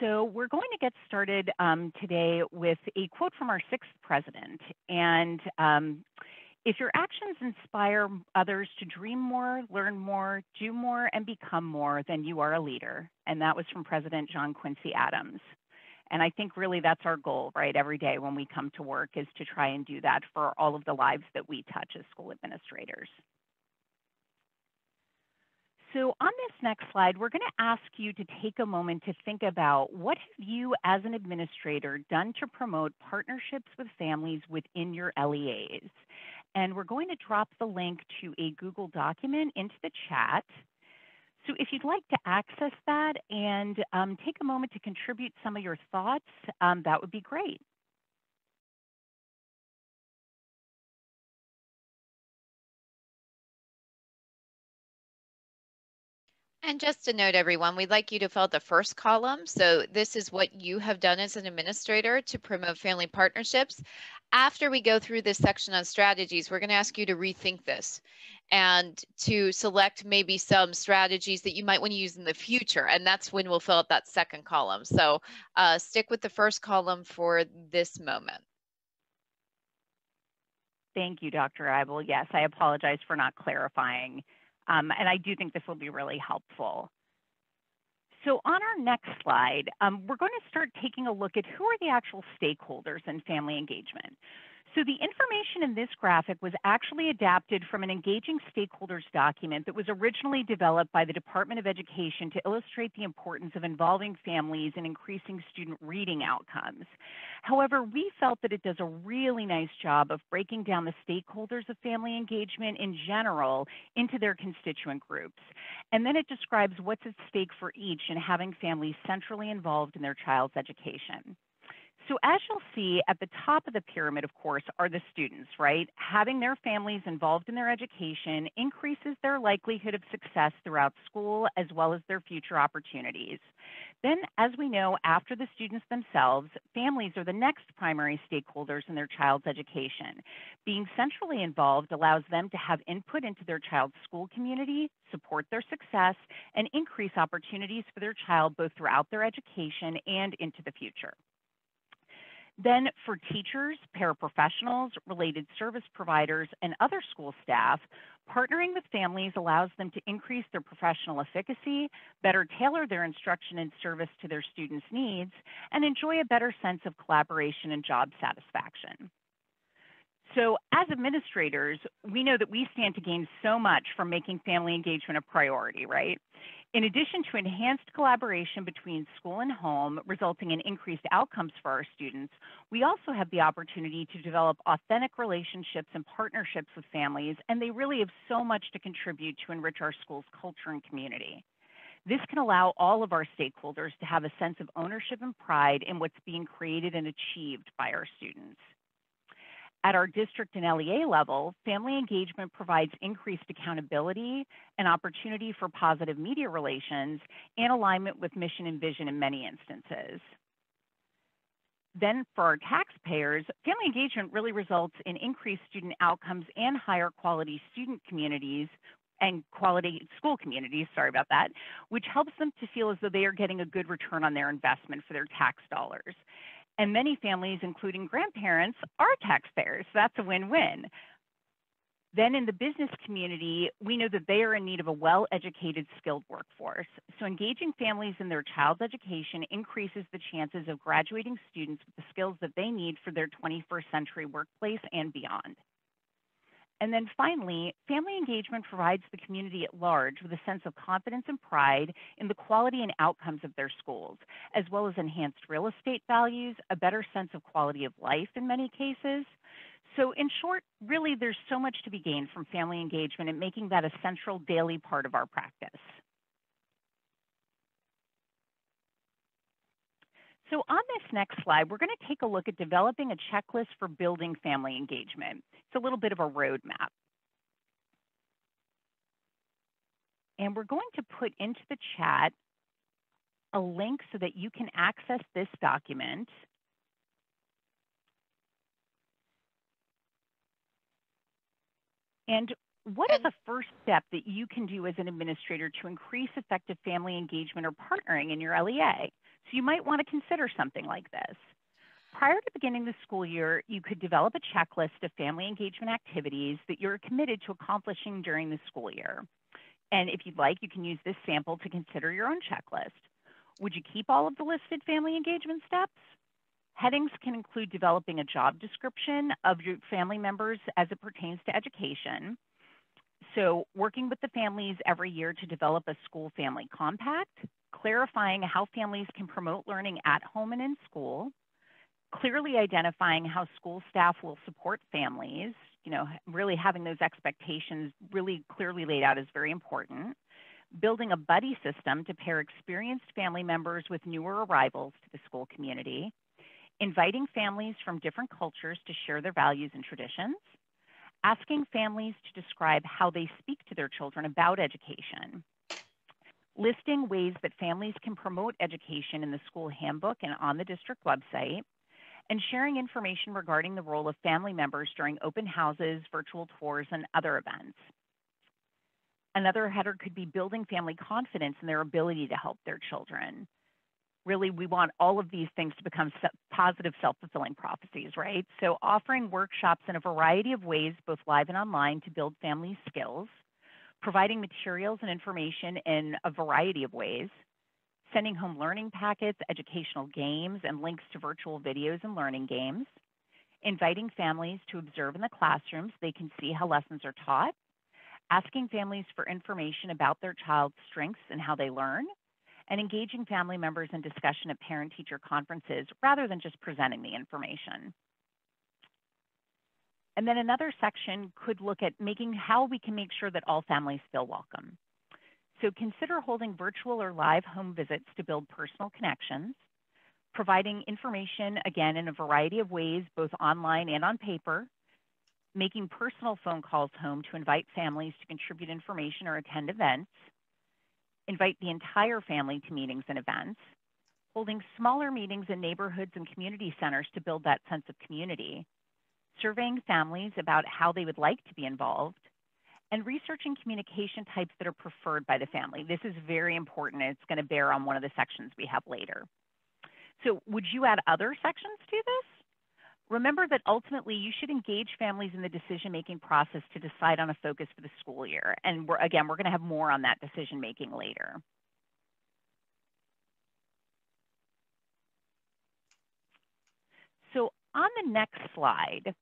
So we're going to get started um, today with a quote from our sixth president. And um, if your actions inspire others to dream more, learn more, do more, and become more, then you are a leader. And that was from President John Quincy Adams. And I think really that's our goal, right? Every day when we come to work is to try and do that for all of the lives that we touch as school administrators. So on this next slide, we're going to ask you to take a moment to think about what have you as an administrator done to promote partnerships with families within your LEAs? And we're going to drop the link to a Google document into the chat. So if you'd like to access that and um, take a moment to contribute some of your thoughts, um, that would be great. And just to note, everyone, we'd like you to fill out the first column. So this is what you have done as an administrator to promote family partnerships. After we go through this section on strategies, we're going to ask you to rethink this and to select maybe some strategies that you might want to use in the future. And that's when we'll fill out that second column. So uh, stick with the first column for this moment. Thank you, Dr. Eibel. Yes, I apologize for not clarifying um, and I do think this will be really helpful. So on our next slide, um, we're going to start taking a look at who are the actual stakeholders in family engagement. So the information in this graphic was actually adapted from an engaging stakeholders document that was originally developed by the Department of Education to illustrate the importance of involving families in increasing student reading outcomes. However, we felt that it does a really nice job of breaking down the stakeholders of family engagement in general into their constituent groups. And then it describes what's at stake for each in having families centrally involved in their child's education. So as you'll see at the top of the pyramid, of course, are the students, right? Having their families involved in their education increases their likelihood of success throughout school as well as their future opportunities. Then, as we know, after the students themselves, families are the next primary stakeholders in their child's education. Being centrally involved allows them to have input into their child's school community, support their success, and increase opportunities for their child both throughout their education and into the future. Then for teachers, paraprofessionals, related service providers, and other school staff, partnering with families allows them to increase their professional efficacy, better tailor their instruction and service to their students' needs, and enjoy a better sense of collaboration and job satisfaction. So as administrators, we know that we stand to gain so much from making family engagement a priority, right? In addition to enhanced collaboration between school and home, resulting in increased outcomes for our students, we also have the opportunity to develop authentic relationships and partnerships with families, and they really have so much to contribute to enrich our school's culture and community. This can allow all of our stakeholders to have a sense of ownership and pride in what's being created and achieved by our students. At our district and LEA level, family engagement provides increased accountability and opportunity for positive media relations and alignment with mission and vision in many instances. Then for our taxpayers, family engagement really results in increased student outcomes and higher quality student communities and quality school communities, sorry about that, which helps them to feel as though they are getting a good return on their investment for their tax dollars. And many families, including grandparents, are taxpayers. So that's a win-win. Then in the business community, we know that they are in need of a well-educated, skilled workforce. So engaging families in their child's education increases the chances of graduating students with the skills that they need for their 21st century workplace and beyond. And then finally, family engagement provides the community at large with a sense of confidence and pride in the quality and outcomes of their schools, as well as enhanced real estate values, a better sense of quality of life in many cases. So in short, really there's so much to be gained from family engagement and making that a central daily part of our practice. So on this next slide, we're going to take a look at developing a checklist for building family engagement. It's a little bit of a roadmap. And we're going to put into the chat a link so that you can access this document. And what is the first step that you can do as an administrator to increase effective family engagement or partnering in your LEA? So you might want to consider something like this. Prior to beginning the school year, you could develop a checklist of family engagement activities that you're committed to accomplishing during the school year. And if you'd like, you can use this sample to consider your own checklist. Would you keep all of the listed family engagement steps? Headings can include developing a job description of your family members as it pertains to education. So working with the families every year to develop a school family compact, clarifying how families can promote learning at home and in school, clearly identifying how school staff will support families, you know, really having those expectations really clearly laid out is very important. Building a buddy system to pair experienced family members with newer arrivals to the school community. Inviting families from different cultures to share their values and traditions. Asking families to describe how they speak to their children about education. Listing ways that families can promote education in the school handbook and on the district website and sharing information regarding the role of family members during open houses, virtual tours, and other events. Another header could be building family confidence in their ability to help their children. Really, we want all of these things to become positive self-fulfilling prophecies, right? So offering workshops in a variety of ways, both live and online, to build family skills, providing materials and information in a variety of ways, sending home learning packets, educational games, and links to virtual videos and learning games, inviting families to observe in the classrooms so they can see how lessons are taught, asking families for information about their child's strengths and how they learn, and engaging family members in discussion at parent-teacher conferences rather than just presenting the information. And then another section could look at making how we can make sure that all families feel welcome. So consider holding virtual or live home visits to build personal connections, providing information, again, in a variety of ways, both online and on paper, making personal phone calls home to invite families to contribute information or attend events, invite the entire family to meetings and events, holding smaller meetings in neighborhoods and community centers to build that sense of community, surveying families about how they would like to be involved, and researching communication types that are preferred by the family. This is very important. It's going to bear on one of the sections we have later. So would you add other sections to this? Remember that ultimately you should engage families in the decision-making process to decide on a focus for the school year. And we're, again, we're going to have more on that decision-making later. So on the next slide,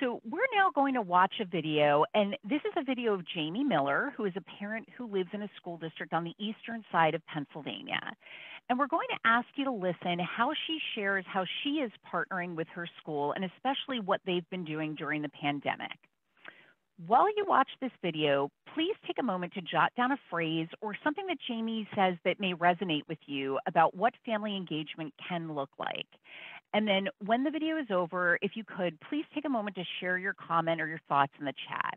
So we're now going to watch a video, and this is a video of Jamie Miller, who is a parent who lives in a school district on the eastern side of Pennsylvania. And we're going to ask you to listen how she shares how she is partnering with her school and especially what they've been doing during the pandemic. While you watch this video, please take a moment to jot down a phrase or something that Jamie says that may resonate with you about what family engagement can look like. And then when the video is over, if you could, please take a moment to share your comment or your thoughts in the chat.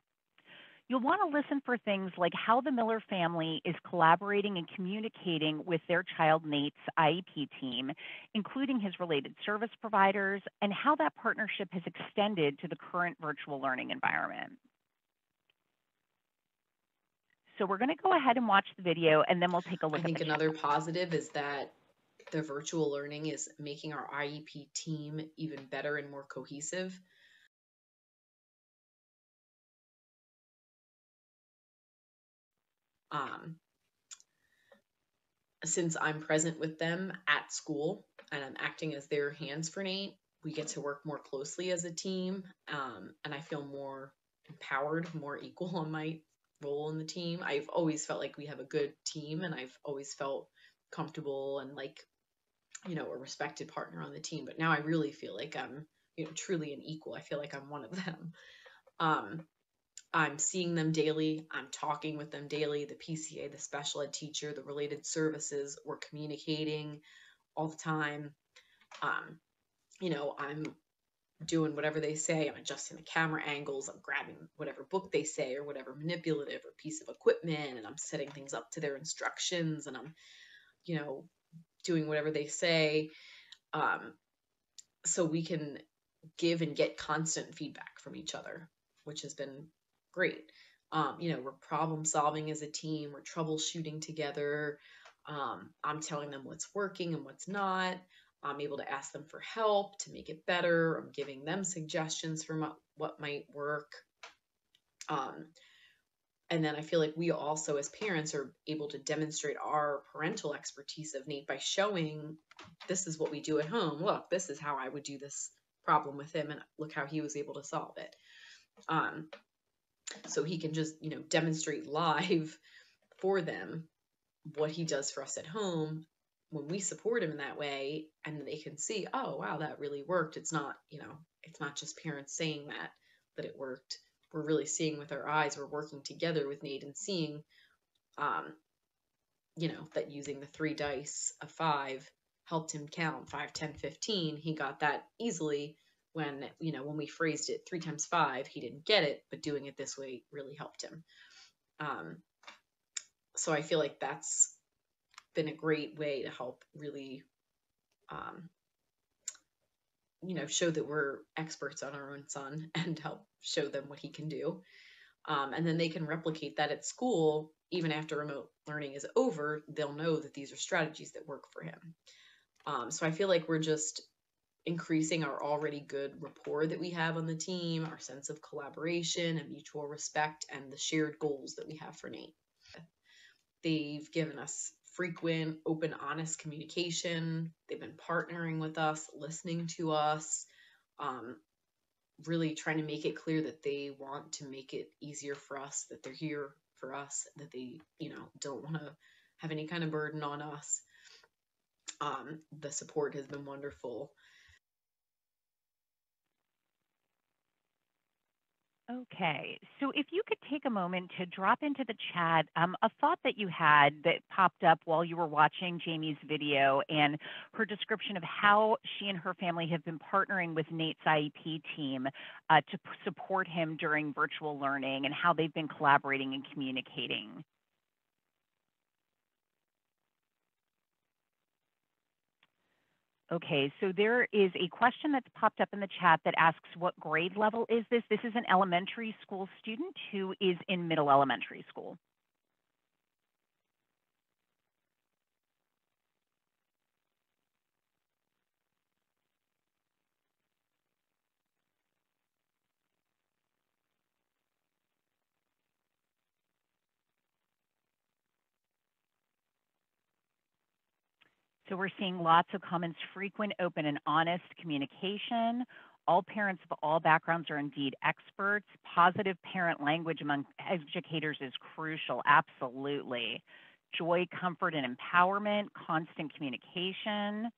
You'll want to listen for things like how the Miller family is collaborating and communicating with their child Nate's IEP team, including his related service providers, and how that partnership has extended to the current virtual learning environment. So we're going to go ahead and watch the video and then we'll take a look I think another positive is that the virtual learning is making our IEP team even better and more cohesive. Um, since I'm present with them at school and I'm acting as their hands for Nate, we get to work more closely as a team. Um, and I feel more empowered, more [laughs] equal on my role in the team. I've always felt like we have a good team and I've always felt comfortable and like you know, a respected partner on the team. But now I really feel like I'm, you know, truly an equal. I feel like I'm one of them. Um, I'm seeing them daily. I'm talking with them daily. The PCA, the special ed teacher, the related services, we're communicating all the time. Um, you know, I'm doing whatever they say. I'm adjusting the camera angles. I'm grabbing whatever book they say or whatever manipulative or piece of equipment and I'm setting things up to their instructions and I'm, you know, doing whatever they say um, so we can give and get constant feedback from each other which has been great um, you know we're problem solving as a team we're troubleshooting together Um, I'm telling them what's working and what's not. I'm able to ask them for help to make it better. I'm giving them suggestions for what might work. Um, and then I feel like we also, as parents, are able to demonstrate our parental expertise of Nate by showing this is what we do at home. Look, this is how I would do this problem with him, and look how he was able to solve it. Um, so he can just, you know, demonstrate live [laughs] for them what he does for us at home when we support him in that way and they can see oh wow that really worked it's not you know it's not just parents saying that that it worked we're really seeing with our eyes we're working together with nate and seeing um you know that using the three dice a five helped him count 5 10 15 he got that easily when you know when we phrased it three times five he didn't get it but doing it this way really helped him. Um so I feel like that's been a great way to help really, um, you know, show that we're experts on our own son [laughs] and help show them what he can do. Um, and then they can replicate that at school even after remote learning is over. They'll know that these are strategies that work for him. Um, so I feel like we're just increasing our already good rapport that we have on the team, our sense of collaboration and mutual respect, and the shared goals that we have for Nate. They've given us frequent, open, honest communication. They've been partnering with us, listening to us, um, really trying to make it clear that they want to make it easier for us, that they're here for us, that they, you know, don't want to have any kind of burden on us. Um, the support has been wonderful. Okay, so if you could take a moment to drop into the chat um, a thought that you had that popped up while you were watching Jamie's video and her description of how she and her family have been partnering with Nate's IEP team uh, to support him during virtual learning and how they've been collaborating and communicating. Okay, so there is a question that's popped up in the chat that asks what grade level is this? This is an elementary school student who is in middle elementary school. So we're seeing lots of comments, frequent, open, and honest communication. All parents of all backgrounds are indeed experts. Positive parent language among educators is crucial, absolutely. Joy, comfort, and empowerment, constant communication.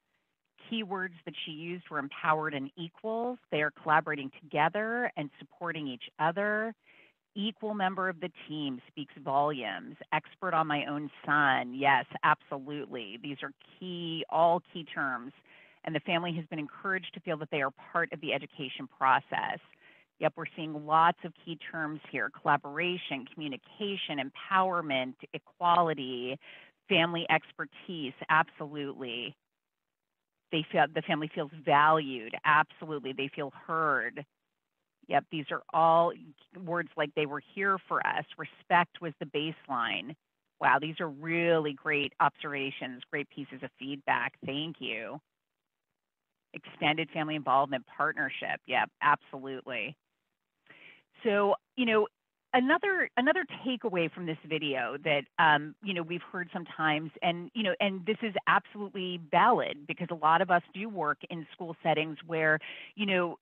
Keywords that she used were empowered and equals. They are collaborating together and supporting each other equal member of the team speaks volumes. Expert on my own son. Yes, absolutely. These are key, all key terms. And the family has been encouraged to feel that they are part of the education process. Yep, we're seeing lots of key terms here collaboration, communication, empowerment, equality, family expertise. Absolutely. They feel the family feels valued. Absolutely. They feel heard. Yep, these are all words like they were here for us. Respect was the baseline. Wow, these are really great observations, great pieces of feedback. Thank you. Extended family involvement partnership. Yep, absolutely. So, you know, another another takeaway from this video that um, you know we've heard sometimes and you know and this is absolutely valid because a lot of us do work in school settings where you know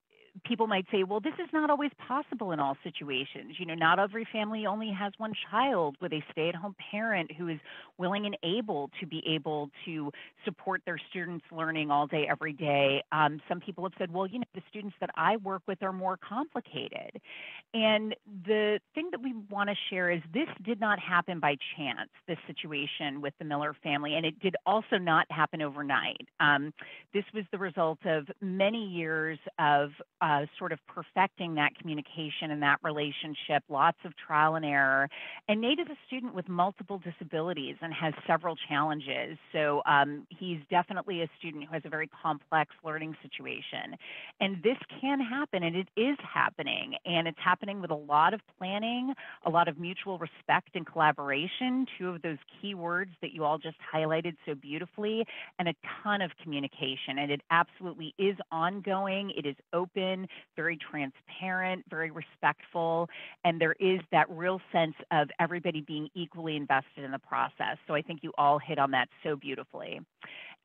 people might say, well, this is not always possible in all situations. You know, not every family only has one child with a stay at home parent who is willing and able to be able to support their students learning all day, every day. Um, some people have said, well, you know, the students that I work with are more complicated. And the thing that we want to share is this did not happen by chance, this situation with the Miller family, and it did also not happen overnight. Um, this was the result of many years of uh, sort of perfecting that communication and that relationship, lots of trial and error. And Nate is a student with multiple disabilities and has several challenges. So um, he's definitely a student who has a very complex learning situation. And this can happen, and it is happening. And it's happening with a lot of planning, a lot of mutual respect and collaboration, two of those key words that you all just highlighted so beautifully, and a ton of communication. And it absolutely is ongoing, it is open, very transparent, very respectful, and there is that real sense of everybody being equally invested in the process. So I think you all hit on that so beautifully.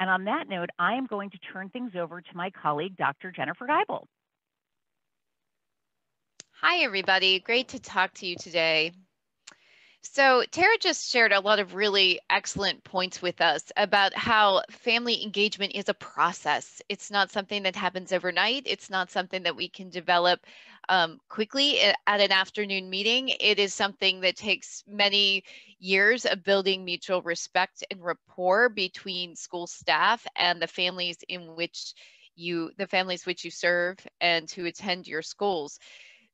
And on that note, I am going to turn things over to my colleague, Dr. Jennifer Geibel. Hi, everybody. Great to talk to you today. So Tara just shared a lot of really excellent points with us about how family engagement is a process. It's not something that happens overnight. It's not something that we can develop um, quickly at an afternoon meeting. It is something that takes many years of building mutual respect and rapport between school staff and the families in which you, the families which you serve and who attend your schools.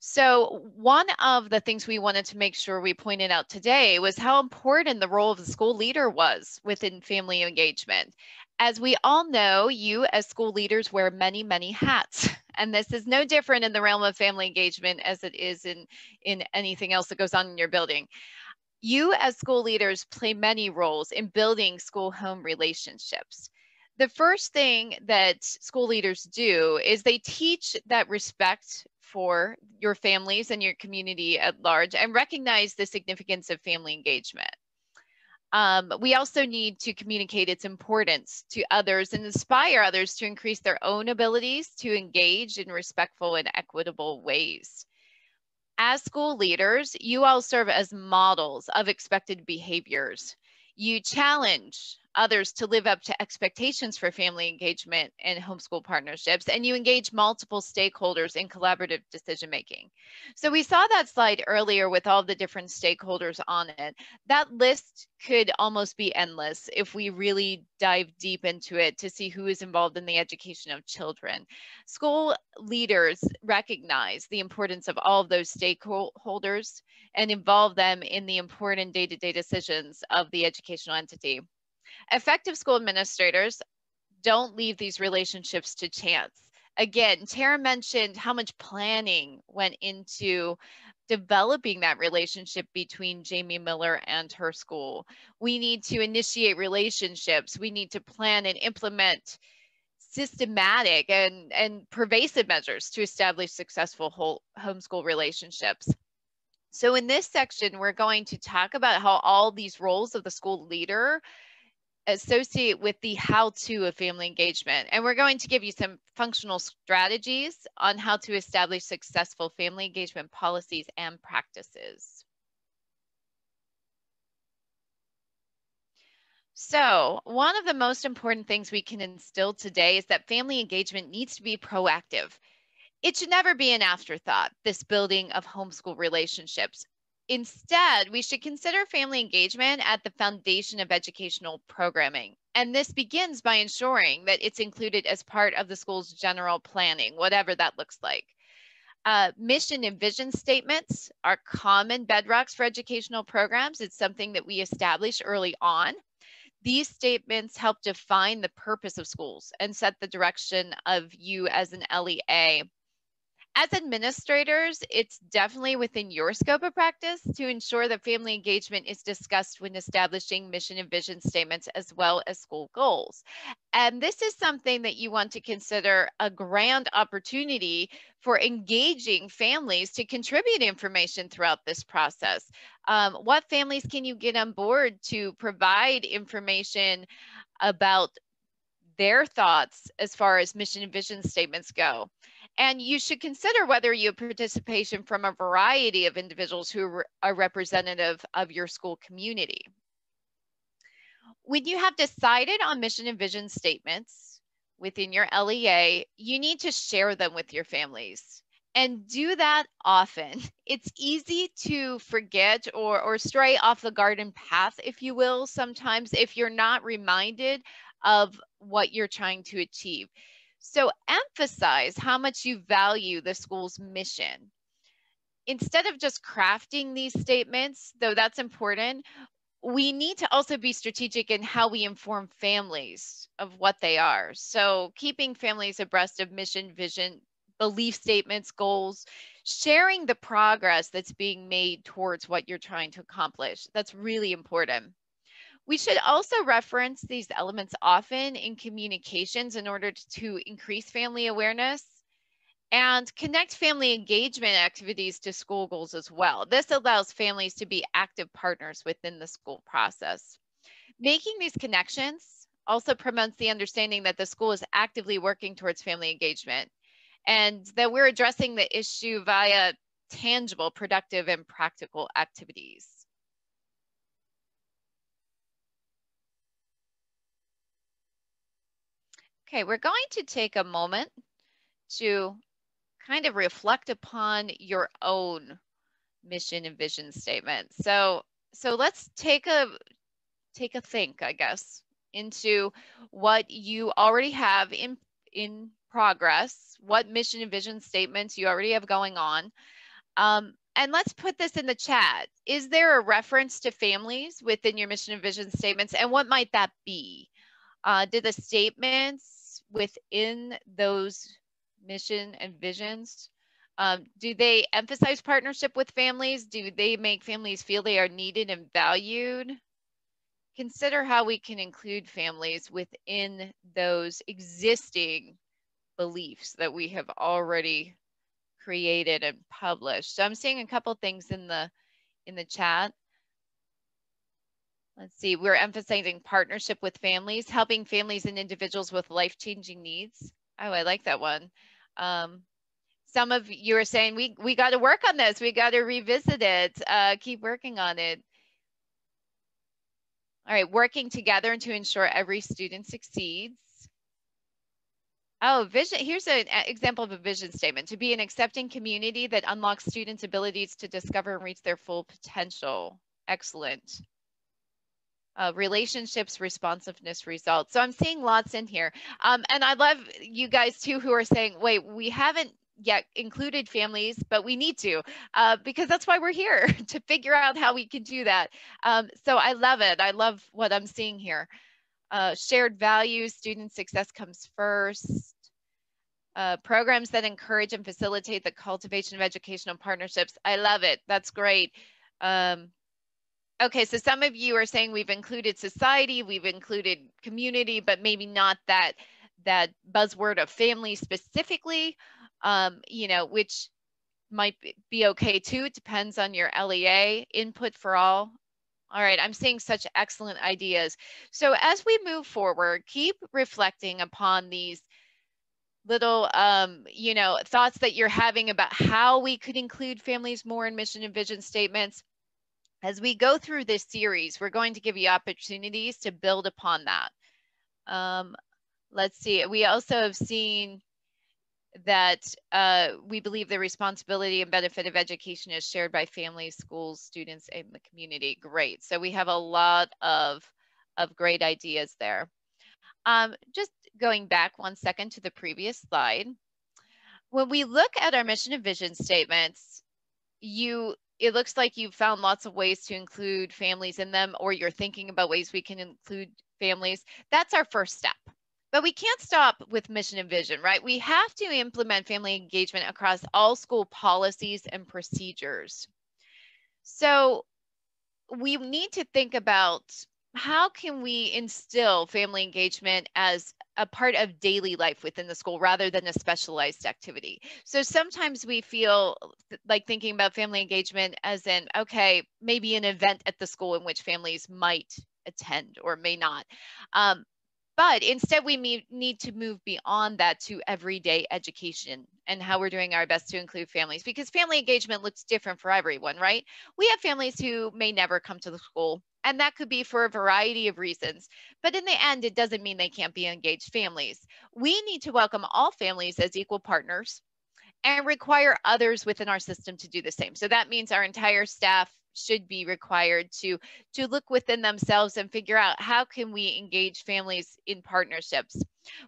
So, one of the things we wanted to make sure we pointed out today was how important the role of the school leader was within family engagement. As we all know, you as school leaders wear many, many hats. [laughs] And this is no different in the realm of family engagement as it is in, in anything else that goes on in your building. You as school leaders play many roles in building school home relationships the first thing that school leaders do is they teach that respect for your families and your community at large and recognize the significance of family engagement. Um, we also need to communicate its importance to others and inspire others to increase their own abilities to engage in respectful and equitable ways. As school leaders, you all serve as models of expected behaviors. You challenge others to live up to expectations for family engagement and homeschool partnerships, and you engage multiple stakeholders in collaborative decision making. So we saw that slide earlier with all the different stakeholders on it. That list could almost be endless if we really dive deep into it to see who is involved in the education of children. School leaders recognize the importance of all of those stakeholders and involve them in the important day-to-day -day decisions of the educational entity. Effective school administrators don't leave these relationships to chance. Again, Tara mentioned how much planning went into developing that relationship between Jamie Miller and her school. We need to initiate relationships. We need to plan and implement systematic and, and pervasive measures to establish successful whole homeschool relationships. So in this section, we're going to talk about how all these roles of the school leader associate with the how to of family engagement. And we're going to give you some functional strategies on how to establish successful family engagement policies and practices. So, one of the most important things we can instill today is that family engagement needs to be proactive. It should never be an afterthought, this building of homeschool relationships. Instead, we should consider family engagement at the foundation of educational programming. And this begins by ensuring that it's included as part of the school's general planning, whatever that looks like. Uh, mission and vision statements are common bedrocks for educational programs. It's something that we establish early on. These statements help define the purpose of schools and set the direction of you as an LEA as administrators, it's definitely within your scope of practice to ensure that family engagement is discussed when establishing mission and vision statements as well as school goals. And this is something that you want to consider a grand opportunity for engaging families to contribute information throughout this process. Um, what families can you get on board to provide information about their thoughts as far as mission and vision statements go? And you should consider whether you have participation from a variety of individuals who are representative of your school community. When you have decided on mission and vision statements within your LEA, you need to share them with your families and do that often. [laughs] It's easy to forget or, or stray off the garden path, if you will, sometimes if you're not reminded of what you're trying to achieve. So emphasize how much you value the school's mission. Instead of just crafting these statements, though that's important, we need to also be strategic in how we inform families of what they are. So, keeping families abreast of mission, vision, belief statements, goals, sharing the progress that's being made towards what you're trying to accomplish. That's really important. We should also reference these elements often in communications in order to increase family awareness and connect family engagement activities to school goals as well. This allows families to be active partners within the school process. Making these connections also promotes the understanding that the school is actively working towards family engagement and that we're addressing the issue via tangible, productive, and practical activities. Okay, we're going to take a moment to kind of reflect upon your own mission and vision statement. So, so let's take a take a think, I guess, into what you already have in in progress, what mission and vision statements you already have going on. Um, and let's put this in the chat. Is there a reference to families within your mission and vision statements? And what might that be? Uh, did the statements within those mission and visions um, do they emphasize partnership with families? Do they make families feel they are needed and valued? Consider how we can include families within those existing beliefs that we have already created and published. So I'm seeing a couple things in the in the chat. Let's see, we're emphasizing partnership with families, helping families and individuals with life-changing needs. Oh, I like that one. Um, some of you are saying we we got to work on this. We got to revisit it. Uh, keep working on it. All right, working together to ensure every student succeeds. Oh, vision. Here's an example of a vision statement to be an accepting community that unlocks students' abilities to discover and reach their full potential. Excellent. Uh, relationships, responsiveness, results. So I'm seeing lots in here. Um, and I love you guys too who are saying, wait, we haven't yet included families, but we need to uh, because that's why we're here [laughs] to figure out how we can do that. Um, so I love it. I love what I'm seeing here. Uh, shared values, student success comes first. Uh, programs that encourage and facilitate the cultivation of educational partnerships. I love it. That's great. Um, okay, so some of you are saying we've included society, we've included community, but maybe not that that buzzword of family specifically. Um, you know, which might be okay too. It depends on your LEA input for all. All right, I'm seeing such excellent ideas. So as we move forward, keep reflecting upon these little, um, you know, thoughts that you're having about how we could include families more in mission and vision statements. As we go through this series, we're going to give you opportunities to build upon that. Um, let's see, we also have seen that uh, we believe the responsibility and benefit of education is shared by families, schools, students, and the community. Great. So we have a lot of, of great ideas there. Um, just going back one second to the previous slide. When we look at our mission and vision statements, you it looks like you've found lots of ways to include families in them, or you're thinking about ways we can include families. That's our first step. But we can't stop with mission and vision, right? We have to implement family engagement across all school policies and procedures. So we need to think about how can we instill family engagement as a part of daily life within the school rather than a specialized activity. So sometimes we feel like thinking about family engagement as in, okay, maybe an event at the school in which families might attend or may not. Um, but instead, we need to move beyond that to everyday education and how we're doing our best to include families because family engagement looks different for everyone, right? We have families who may never come to the school, and that could be for a variety of reasons. But in the end, it doesn't mean they can't be engaged families. We need to welcome all families as equal partners and require others within our system to do the same. So that means our entire staff should be required to to look within themselves and figure out how can we engage families in partnerships.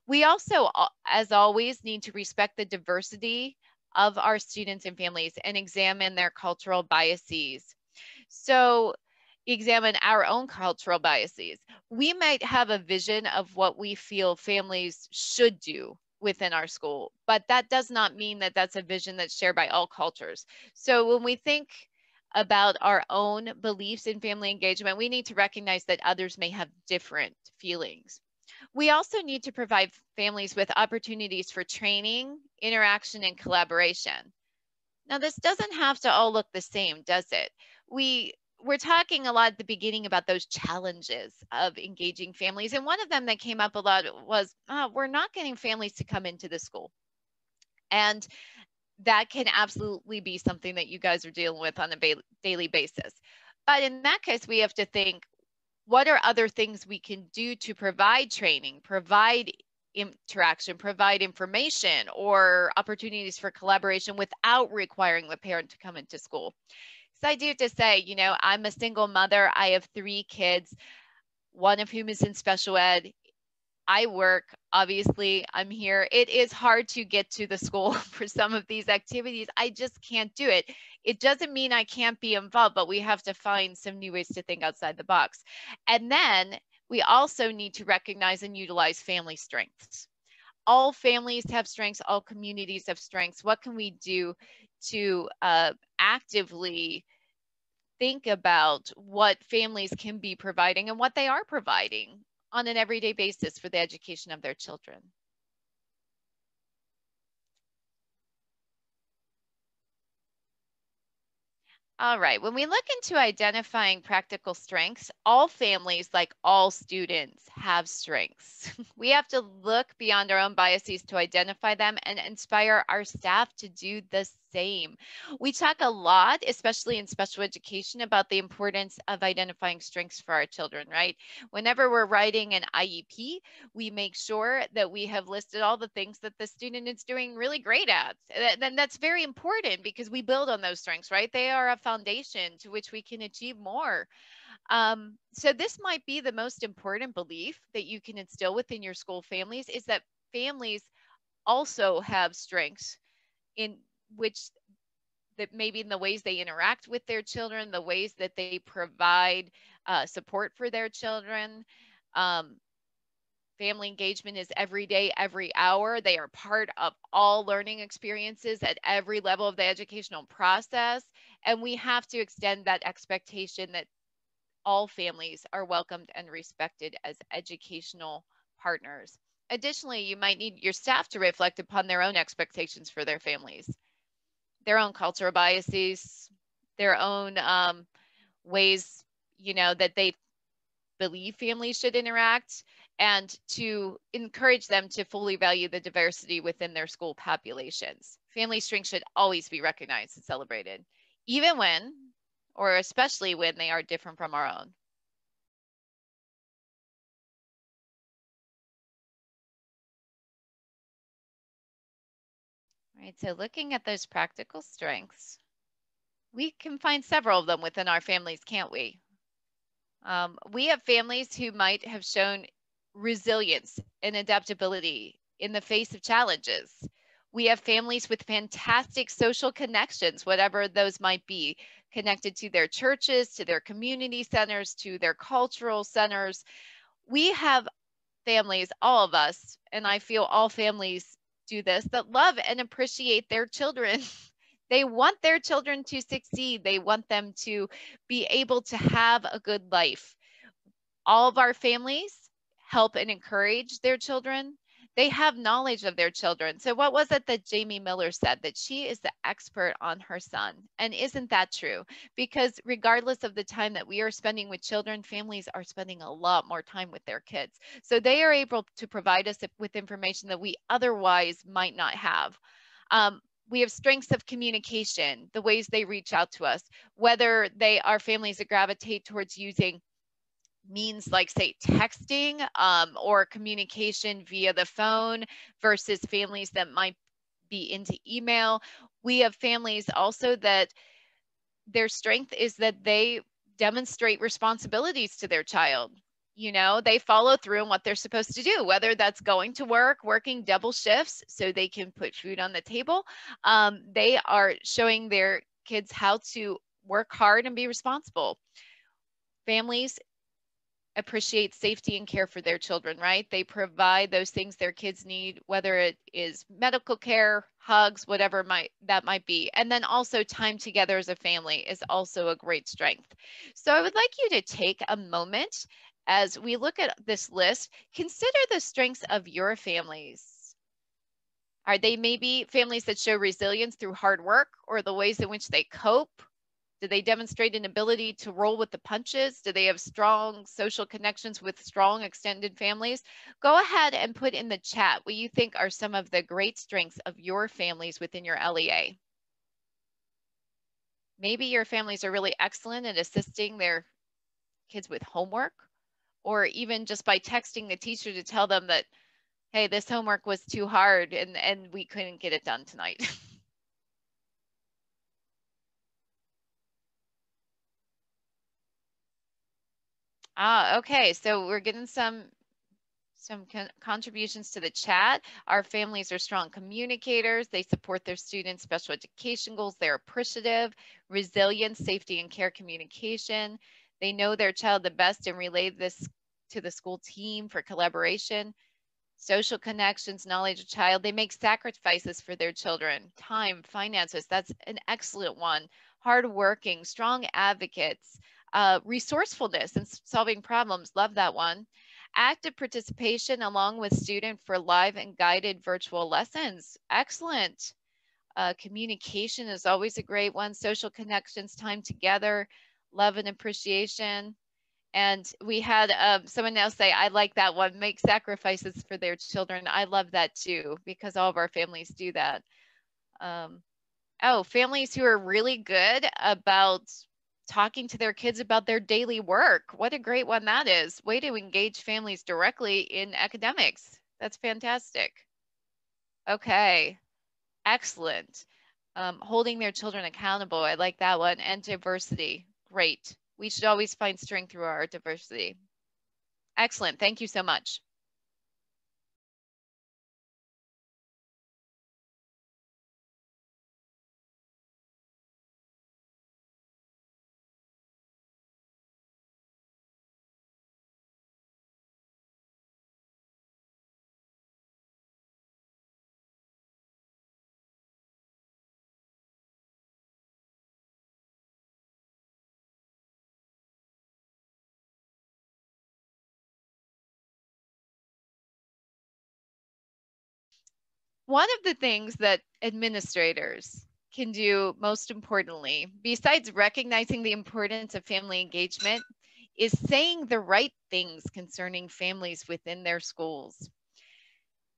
We also as always need to respect the diversity of our students and families and examine their cultural biases. So examine our own cultural biases. We might have a vision of what we feel families should do within our school, but that does not mean that that's a vision that's shared by all cultures. So when we think about our own beliefs in family engagement, we need to recognize that others may have different feelings. We also need to provide families with opportunities for training, interaction, and collaboration. Now, this doesn't have to all look the same, does it? We we're talking a lot at the beginning about those challenges of engaging families. And one of them that came up a lot was oh, we're not getting families to come into the school. And that can absolutely be something that you guys are dealing with on a ba- daily basis. But in that case, we have to think what are other things we can do to provide training, provide interaction, provide information or opportunities for collaboration without requiring the parent to come into school. So I do have to say, you know, I'm a single mother. I have three kids, one of whom is in special ed. I work, obviously, I'm here. It is hard to get to the school [laughs] for some of these activities. I just can't do it. It doesn't mean I can't be involved, but we have to find some new ways to think outside the box. And then we also need to recognize and utilize family strengths. All families have strengths, all communities have strengths. What can we do to uh, actively think about what families can be providing and what they are providing on an everyday basis for the education of their children. All right, when we look into identifying practical strengths, all families, like all students, have strengths. [laughs] we have to look beyond our own biases to identify them and inspire our staff to do the same. We talk a lot, especially in special education, about the importance of identifying strengths for our children, right? Whenever we're writing an IEP, we make sure that we have listed all the things that the student is doing really great at. And that's very important because we build on those strengths, right? They are a foundation to which we can achieve more. Um, so this might be the most important belief that you can instill within your school families is that families also have strengths in which that maybe in the ways they interact with their children, the ways that they provide uh, support for their children. Um, family engagement is every day, every hour. They are part of all learning experiences at every level of the educational process. And we have to extend that expectation that all families are welcomed and respected as educational partners. Additionally, you might need your staff to reflect upon their own expectations for their families their own cultural biases, their own um, ways, you know, that they believe families should interact, and to encourage them to fully value the diversity within their school populations. Family strength should always be recognized and celebrated, even when, or especially when they are different from our own. Right, so looking at those practical strengths, we can find several of them within our families, can't we? Um, we have families who might have shown resilience and adaptability in the face of challenges. We have families with fantastic social connections, whatever those might be, connected to their churches, to their community centers, to their cultural centers. We have families, all of us, and I feel all families do this that love and appreciate their children. [laughs] they want their children to succeed, they want them to be able to have a good life. All of our families help and encourage their children they have knowledge of their children. So, what was it that Jamie Miller said? That she is the expert on her son. And isn't that true? Because regardless of the time that we are spending with children, families are spending a lot more time with their kids. So, they are able to provide us with information that we otherwise might not have. Um, we have strengths of communication, the ways they reach out to us, whether they are families that gravitate towards using means like say texting um, or communication via the phone versus families that might be into email. We have families also that their strength is that they demonstrate responsibilities to their child. You know, they follow through on what they're supposed to do, whether that's going to work, working double shifts so they can put food on the table. Um, they are showing their kids how to work hard and be responsible. Families appreciate safety and care for their children, right? They provide those things their kids need, whether it is medical care, hugs, whatever might that might be. And then also time together as a family is also a great strength. So I would like you to take a moment as we look at this list, consider the strengths of your families. Are they maybe families that show resilience through hard work or the ways in which they cope do they demonstrate an ability to roll with the punches? Do they have strong social connections with strong extended families? Go ahead and put in the chat what you think are some of the great strengths of your families within your LEA. Maybe your families are really excellent at assisting their kids with homework, or even just by texting the teacher to tell them that, hey, this homework was too hard and, and we couldn't get it done tonight. [laughs] Ah, okay. So we're getting some some con contributions to the chat. Our families are strong communicators. They support their students' special education goals. They're appreciative, resilient, safety and care communication. They know their child the best and relay this to the school team for collaboration. Social connections, knowledge of child. They make sacrifices for their children. Time, finances. That's an excellent one. Hardworking, strong advocates. Uh, resourcefulness and solving problems, love that one. Active participation along with student for live and guided virtual lessons, excellent. Uh, communication is always a great one. Social connections, time together, love and appreciation. And we had um, someone else say, I like that one, make sacrifices for their children. I love that too, because all of our families do that. Um, oh, families who are really good about talking to their kids about their daily work. What a great one that is. Way to engage families directly in academics. That's fantastic. Okay, excellent. Um, holding their children accountable. I like that one. And diversity. Great. We should always find strength through our diversity. Excellent. Thank you so much. One of the things that administrators can do most importantly, besides recognizing the importance of family engagement, is saying the right things concerning families within their schools.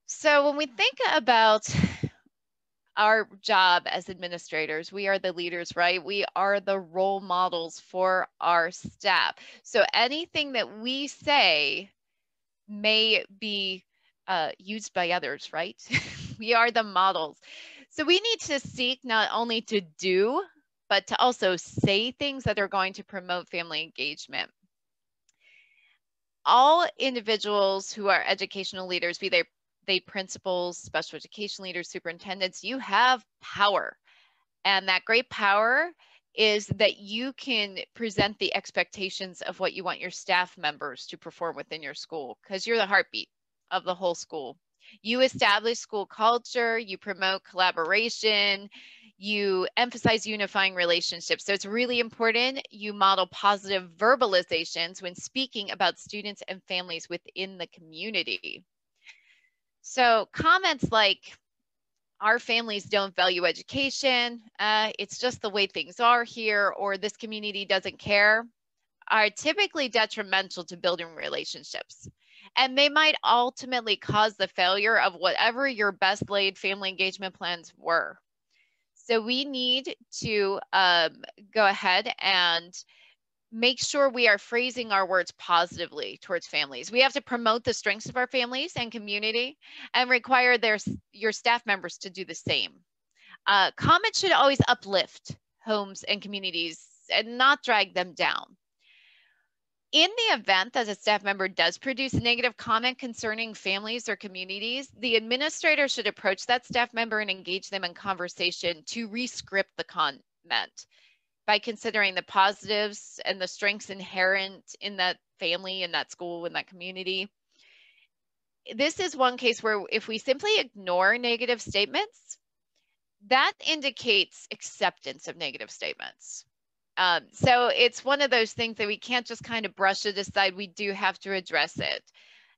So when we think about our job as administrators, we are the leaders, right? We are the role models for our staff. So anything that we say may be uh, used by others, right? [laughs] we are the models. So we need to seek not only to do, but to also say things that are going to promote family engagement. All individuals who are educational leaders, be they, they principals, special education leaders, superintendents, you have power. And that great power is that you can present the expectations of what you want your staff members to perform within your school because you're the heartbeat of the whole school. You establish school culture, you promote collaboration, you emphasize unifying relationships. So it's really important you model positive verbalizations when speaking about students and families within the community. So comments like, our families don't value education, uh, it's just the way things are here, or this community doesn't care, are typically detrimental to building relationships and they might ultimately cause the failure of whatever your best laid family engagement plans were. So we need to um, go ahead and make sure we are phrasing our words positively towards families. We have to promote the strengths of our families and community and require their, your staff members to do the same. Uh, comments should always uplift homes and communities and not drag them down. In the event that a staff member does produce a negative comment concerning families or communities, the administrator should approach that staff member and engage them in conversation to rescript the comment by considering the positives and the strengths inherent in that family, in that school, in that community. This is one case where if we simply ignore negative statements, that indicates acceptance of negative statements. Um, so it's one of those things that we can't just kind of brush it aside. We do have to address it.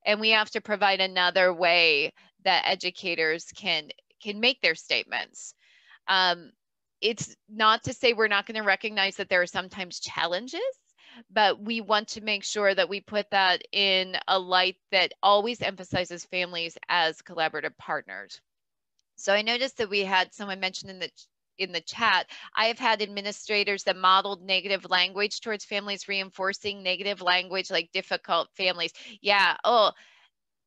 And we have to provide another way that educators can can make their statements. Um, it's not to say we're not going to recognize that there are sometimes challenges, but we want to make sure that we put that in a light that always emphasizes families as collaborative partners. So I noticed that we had someone mentioned in the in the chat, I have had administrators that modeled negative language towards families, reinforcing negative language like difficult families. Yeah. Oh,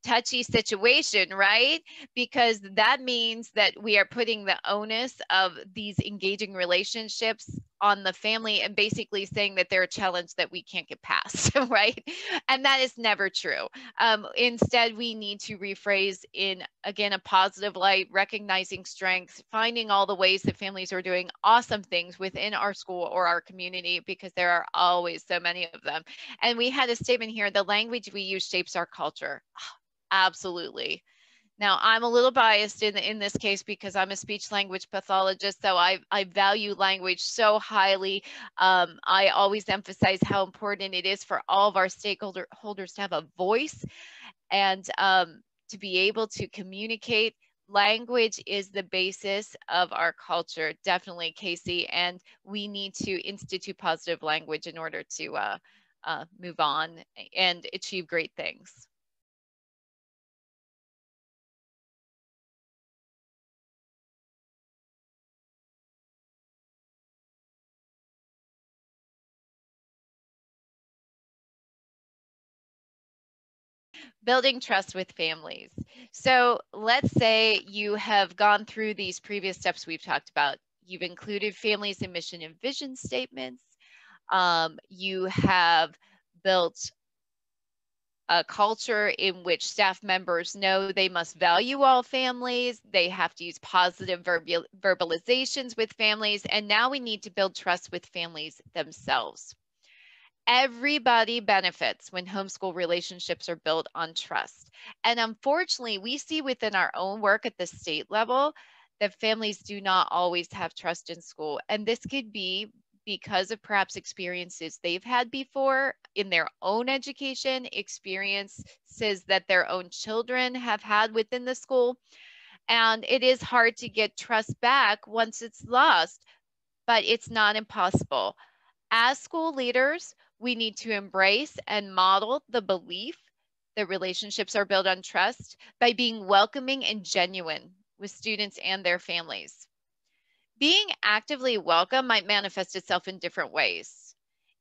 touchy situation, right? Because that means that we are putting the onus of these engaging relationships on the family and basically saying that they're a challenge that we can't get past, [laughs] right? And that is never true. Um, instead, we need to rephrase in, again, a positive light, recognizing strengths, finding all the ways that families are doing awesome things within our school or our community, because there are always so many of them. And we had a statement here the language we use shapes our culture. [sighs] Absolutely. Now, I'm a little biased in, in this case because I'm a speech language pathologist, so I, I value language so highly. Um, I always emphasize how important it is for all of our stakeholders to have a voice and um, to be able to communicate. Language is the basis of our culture, definitely, Casey, and we need to institute positive language in order to uh, uh, move on and achieve great things. Building trust with families. So let's say you have gone through these previous steps we've talked about. You've included families in mission and vision statements. Um, you have built a culture in which staff members know they must value all families. They have to use positive verbal, verbalizations with families. And now we need to build trust with families themselves. Everybody benefits when homeschool relationships are built on trust. And unfortunately, we see within our own work at the state level that families do not always have trust in school. And this could be because of perhaps experiences they've had before in their own education, experiences that their own children have had within the school. And it is hard to get trust back once it's lost, but it's not impossible. As school leaders, we need to embrace and model the belief that relationships are built on trust by being welcoming and genuine with students and their families. Being actively welcome might manifest itself in different ways.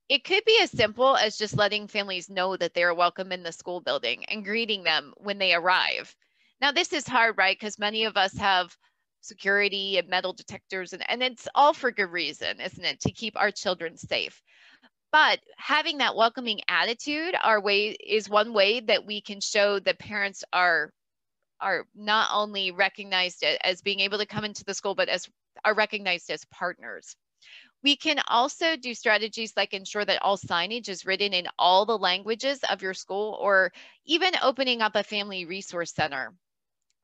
It could be as simple as just letting families know that they are welcome in the school building and greeting them when they arrive. Now, this is hard, right? Because many of us have security and metal detectors, and, and it's all for good reason, isn't it? To keep our children safe but having that welcoming attitude our way is one way that we can show that parents are are not only recognized as being able to come into the school but as are recognized as partners. We can also do strategies like ensure that all signage is written in all the languages of your school or even opening up a family resource center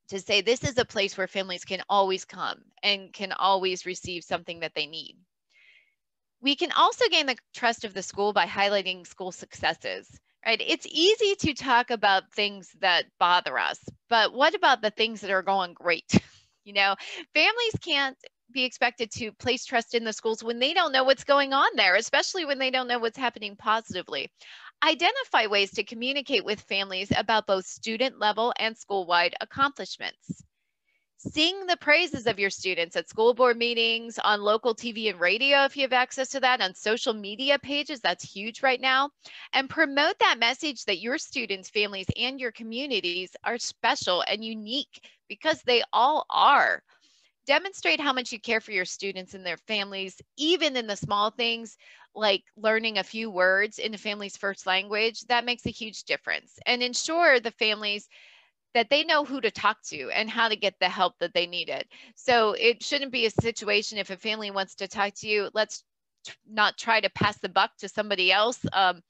to say this is a place where families can always come and can always receive something that they need we can also gain the trust of the school by highlighting school successes, right? It's easy to talk about things that bother us, but what about the things that are going great? [laughs] you know, families can't be expected to place trust in the schools when they don't know what's going on there, especially when they don't know what's happening positively. Identify ways to communicate with families about both student level and school wide accomplishments Sing the praises of your students at school board meetings, on local TV and radio if you have access to that, on social media pages. That's huge right now. And promote that message that your students, families, and your communities are special and unique because they all are. Demonstrate how much you care for your students and their families, even in the small things like learning a few words in the family's first language. That makes a huge difference. And ensure the families that they know who to talk to and how to get the help that they needed. So it shouldn't be a situation if a family wants to talk to you, let's not try to pass the buck to somebody else. Um,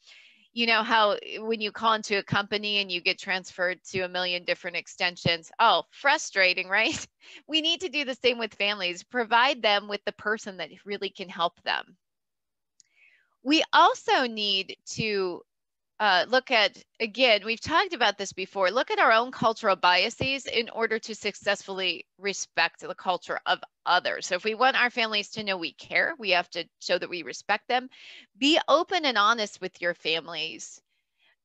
you know how when you call into a company and you get transferred to a million different extensions oh frustrating [laughs] right we need to do the same with families provide them with the person that really can help them we also need to uh, look at again we've talked about this before look at our own cultural biases in order to successfully respect the culture of others. So if we want our families to know we care we have to show that we respect them. Be open and honest with your families.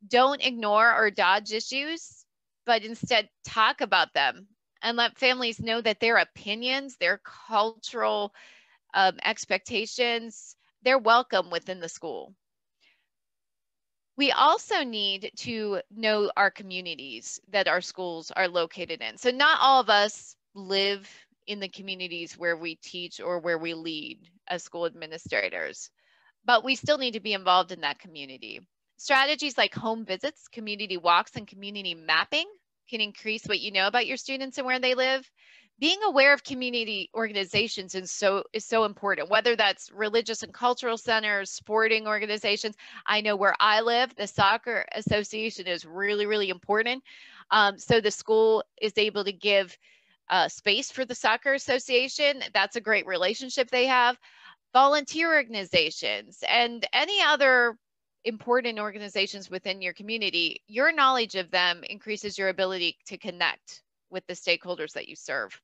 Don't ignore or dodge issues but instead talk about them and let families know that their opinions their cultural um, expectations they're welcome within the school we also need to know our communities that our schools are located in. So not all of us live in the communities where we teach or where we lead as school administrators, but we still need to be involved in that community. Strategies like home visits, community walks, and community mapping can increase what you know about your students and where they live being aware of community organizations is so is so important whether that's religious and cultural centers sporting organizations. I know where i live the soccer association is really really important. Um, so the school is able to give uh, space for the soccer association. That's a great relationship they have. Volunteer organizations and any other important organizations within your community your knowledge of them increases your ability to connect with the stakeholders that you serve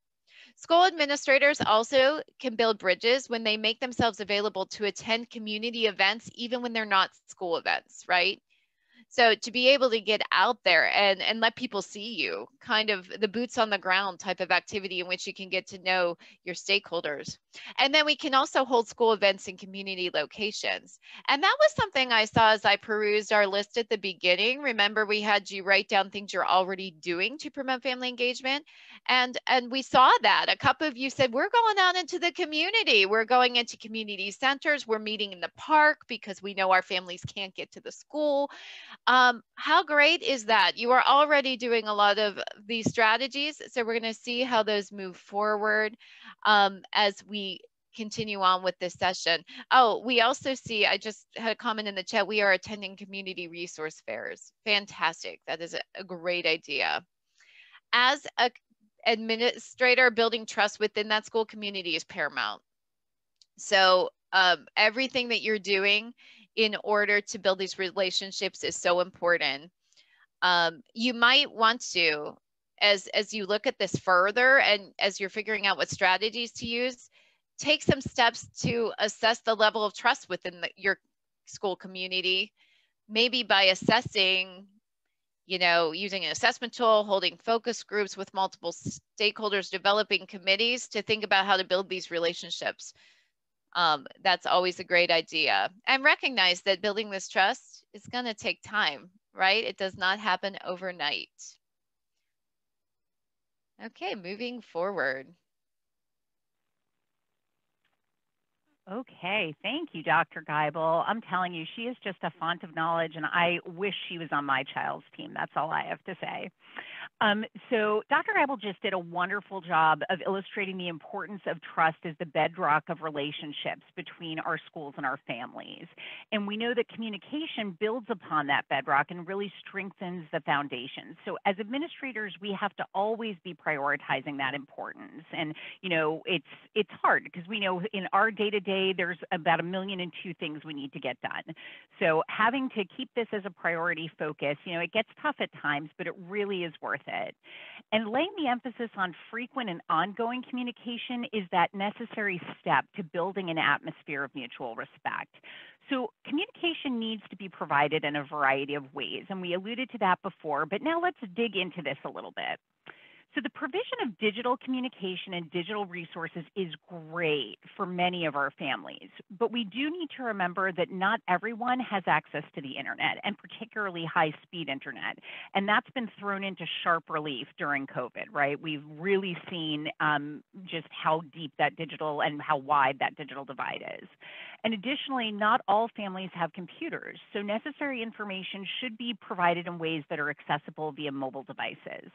School administrators also can build bridges when they make themselves available to attend community events, even when they're not school events, right? So to be able to get out there and, and let people see you, kind of the boots on the ground type of activity in which you can get to know your stakeholders. And then we can also hold school events in community locations. And that was something I saw as I perused our list at the beginning. Remember, we had you write down things you're already doing to promote family engagement. And, and we saw that. A couple of you said, we're going out into the community. We're going into community centers. We're meeting in the park because we know our families can't get to the school. Um, how great is that? You are already doing a lot of these strategies. So we're going to see how those move forward um, as we continue on with this session. Oh, we also see, I just had a comment in the chat, we are attending community resource fairs. Fantastic. That is a, great idea. As a administrator, building trust within that school community is paramount. So um, everything that you're doing in order to build these relationships is so important. Um, you might want to, as as you look at this further and as you're figuring out what strategies to use, take some steps to assess the level of trust within the, your school community, maybe by assessing you know, using an assessment tool, holding focus groups with multiple stakeholders, developing committees to think about how to build these relationships um, that's always a great idea. And recognize that building this trust is going to take time, right? It does not happen overnight. Okay, moving forward. Okay, thank you, Dr. Geibel. I'm telling you, she is just a font of knowledge, and I wish she was on my child's team. That's all I have to say. Um, so Dr. Geibel just did a wonderful job of illustrating the importance of trust as the bedrock of relationships between our schools and our families. And we know that communication builds upon that bedrock and really strengthens the foundation. So as administrators, we have to always be prioritizing that importance. And, you know, it's it's hard because we know in our day-to-day there's about a million and two things we need to get done. So having to keep this as a priority focus, you know, it gets tough at times, but it really is worth it. And laying the emphasis on frequent and ongoing communication is that necessary step to building an atmosphere of mutual respect. So communication needs to be provided in a variety of ways, and we alluded to that before, but now let's dig into this a little bit. So the provision of digital communication and digital resources is great for many of our families, but we do need to remember that not everyone has access to the internet and particularly high speed internet. And that's been thrown into sharp relief during COVID, right? We've really seen um, just how deep that digital and how wide that digital divide is. And additionally, not all families have computers, so necessary information should be provided in ways that are accessible via mobile devices.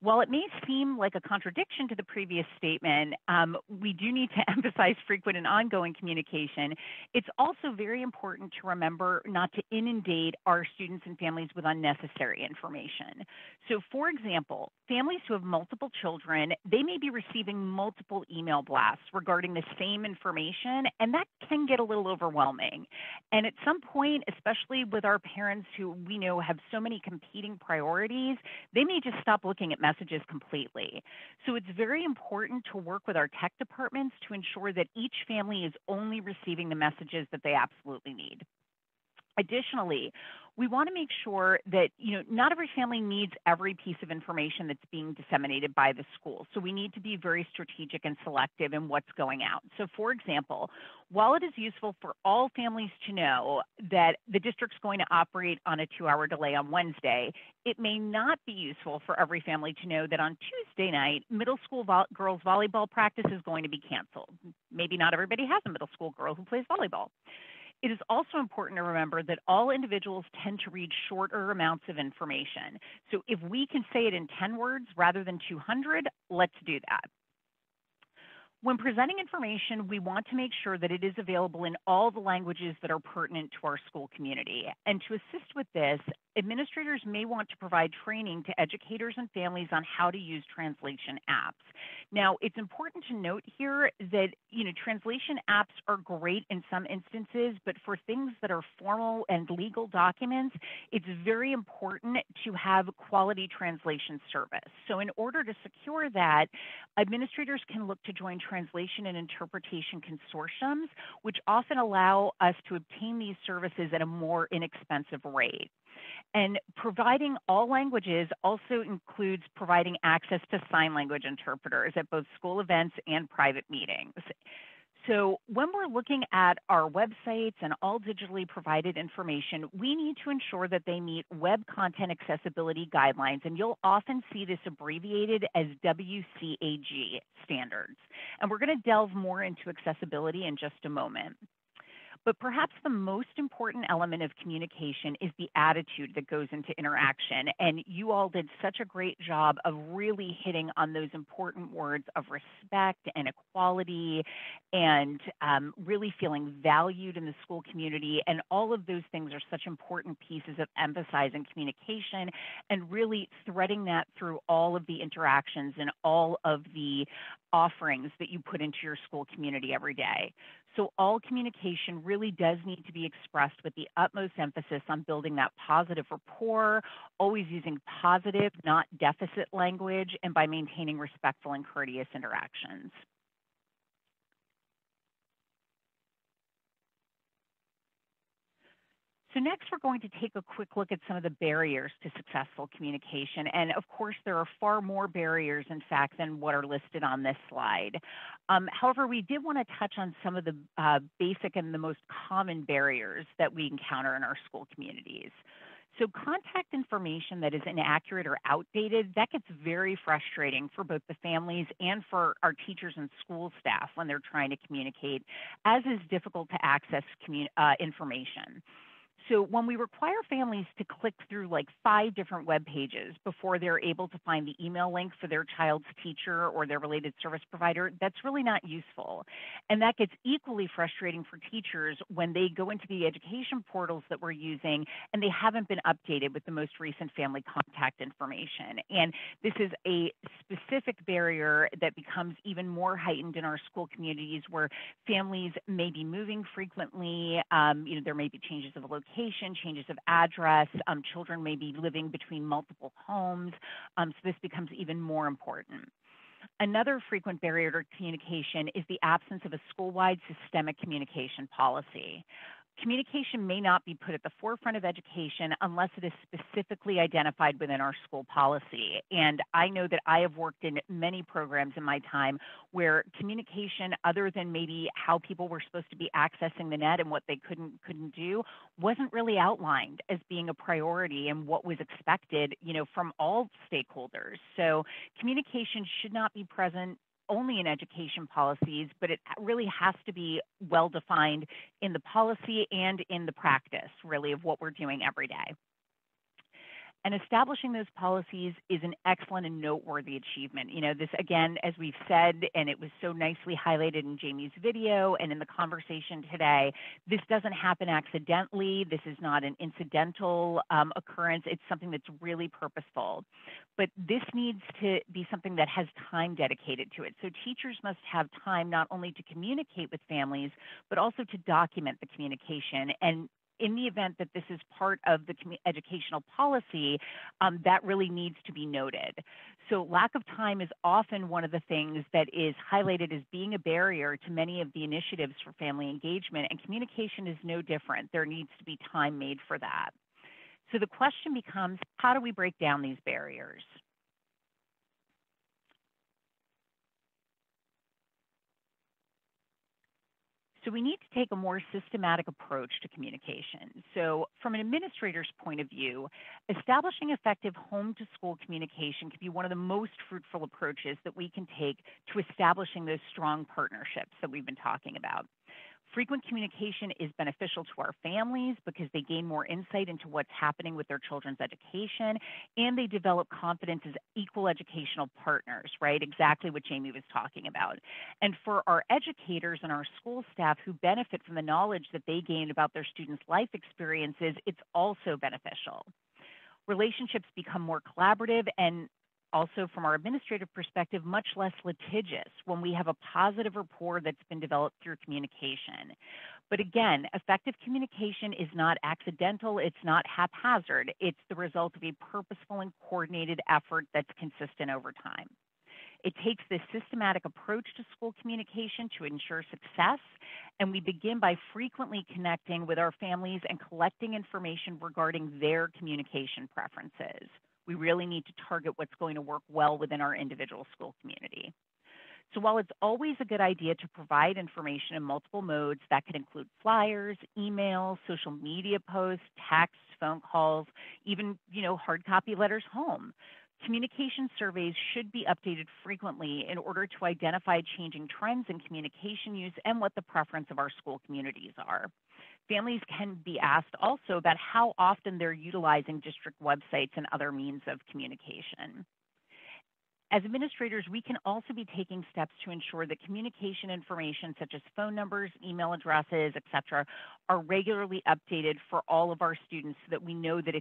While it may seem like a contradiction to the previous statement, um, we do need to [laughs] emphasize frequent and ongoing communication. It's also very important to remember not to inundate our students and families with unnecessary information. So for example, families who have multiple children, they may be receiving multiple email blasts regarding the same information, and that can get a little overwhelming. And at some point, especially with our parents who we know have so many competing priorities, they may just stop looking at messages completely. So it's very important to work with our tech departments to ensure that each family is only receiving the messages that they absolutely need. Additionally, we want to make sure that you know not every family needs every piece of information that's being disseminated by the school. So we need to be very strategic and selective in what's going out. So for example, while it is useful for all families to know that the district's going to operate on a two-hour delay on Wednesday, it may not be useful for every family to know that on Tuesday night, middle school vo girls volleyball practice is going to be canceled. Maybe not everybody has a middle school girl who plays volleyball. It is also important to remember that all individuals tend to read shorter amounts of information. So if we can say it in 10 words rather than 200, let's do that. When presenting information, we want to make sure that it is available in all the languages that are pertinent to our school community. And to assist with this, administrators may want to provide training to educators and families on how to use translation apps. Now, it's important to note here that, you know, translation apps are great in some instances, but for things that are formal and legal documents, it's very important to have quality translation service. So in order to secure that, administrators can look to join translation and interpretation consortiums, which often allow us to obtain these services at a more inexpensive rate. And providing all languages also includes providing access to sign language interpreters at both school events and private meetings. So when we're looking at our websites and all digitally provided information, we need to ensure that they meet web content accessibility guidelines, and you'll often see this abbreviated as WCAG standards. And we're gonna delve more into accessibility in just a moment. But perhaps the most important element of communication is the attitude that goes into interaction. And you all did such a great job of really hitting on those important words of respect and equality and um, really feeling valued in the school community. And all of those things are such important pieces of emphasizing communication and really threading that through all of the interactions and all of the offerings that you put into your school community every day. So all communication really does need to be expressed with the utmost emphasis on building that positive rapport, always using positive, not deficit language, and by maintaining respectful and courteous interactions. So next, we're going to take a quick look at some of the barriers to successful communication. And of course, there are far more barriers, in fact, than what are listed on this slide. Um, however, we did want to touch on some of the uh, basic and the most common barriers that we encounter in our school communities. So contact information that is inaccurate or outdated, that gets very frustrating for both the families and for our teachers and school staff when they're trying to communicate, as is difficult to access uh, information. So when we require families to click through like five different web pages before they're able to find the email link for their child's teacher or their related service provider, that's really not useful. And that gets equally frustrating for teachers when they go into the education portals that we're using and they haven't been updated with the most recent family contact information. And this is a specific barrier that becomes even more heightened in our school communities where families may be moving frequently, um, you know, there may be changes of location location, changes of address. Um, children may be living between multiple homes. Um, so this becomes even more important. Another frequent barrier to communication is the absence of a school-wide systemic communication policy. Communication may not be put at the forefront of education unless it is specifically identified within our school policy. And I know that I have worked in many programs in my time where communication, other than maybe how people were supposed to be accessing the net and what they couldn't couldn't do, wasn't really outlined as being a priority and what was expected, you know, from all stakeholders. So communication should not be present only in education policies, but it really has to be well defined in the policy and in the practice, really, of what we're doing every day. And establishing those policies is an excellent and noteworthy achievement. You know, this again, as we've said, and it was so nicely highlighted in Jamie's video and in the conversation today, this doesn't happen accidentally. This is not an incidental um, occurrence. It's something that's really purposeful. But this needs to be something that has time dedicated to it. So teachers must have time not only to communicate with families, but also to document the communication and in the event that this is part of the educational policy, um, that really needs to be noted. So lack of time is often one of the things that is highlighted as being a barrier to many of the initiatives for family engagement, and communication is no different. There needs to be time made for that. So the question becomes, how do we break down these barriers? So we need to take a more systematic approach to communication. So from an administrator's point of view, establishing effective home to school communication can be one of the most fruitful approaches that we can take to establishing those strong partnerships that we've been talking about. Frequent communication is beneficial to our families because they gain more insight into what's happening with their children's education and they develop confidence as equal educational partners, right? Exactly what Jamie was talking about. And for our educators and our school staff who benefit from the knowledge that they gain about their students' life experiences, it's also beneficial relationships become more collaborative and also from our administrative perspective, much less litigious when we have a positive rapport that's been developed through communication. But again, effective communication is not accidental, it's not haphazard, it's the result of a purposeful and coordinated effort that's consistent over time. It takes this systematic approach to school communication to ensure success, and we begin by frequently connecting with our families and collecting information regarding their communication preferences. We really need to target what's going to work well within our individual school community. So while it's always a good idea to provide information in multiple modes that could include flyers, emails, social media posts, texts, phone calls, even, you know, hard copy letters home, communication surveys should be updated frequently in order to identify changing trends in communication use and what the preference of our school communities are. Families can be asked also about how often they're utilizing district websites and other means of communication. As administrators, we can also be taking steps to ensure that communication information such as phone numbers, email addresses, et cetera, are regularly updated for all of our students so that we know that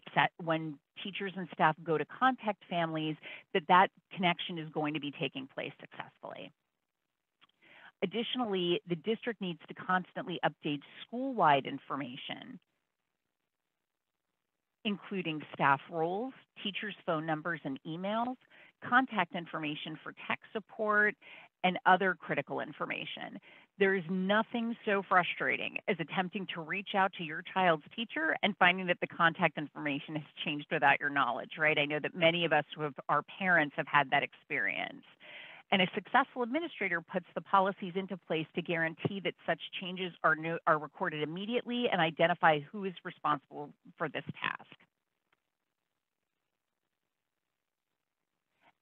when teachers and staff go to contact families, that that connection is going to be taking place successfully. Additionally, the district needs to constantly update school-wide information, including staff roles, teachers' phone numbers and emails, contact information for tech support, and other critical information. There is nothing so frustrating as attempting to reach out to your child's teacher and finding that the contact information has changed without your knowledge, right? I know that many of us who have, our parents have had that experience. And a successful administrator puts the policies into place to guarantee that such changes are, are recorded immediately and identify who is responsible for this task.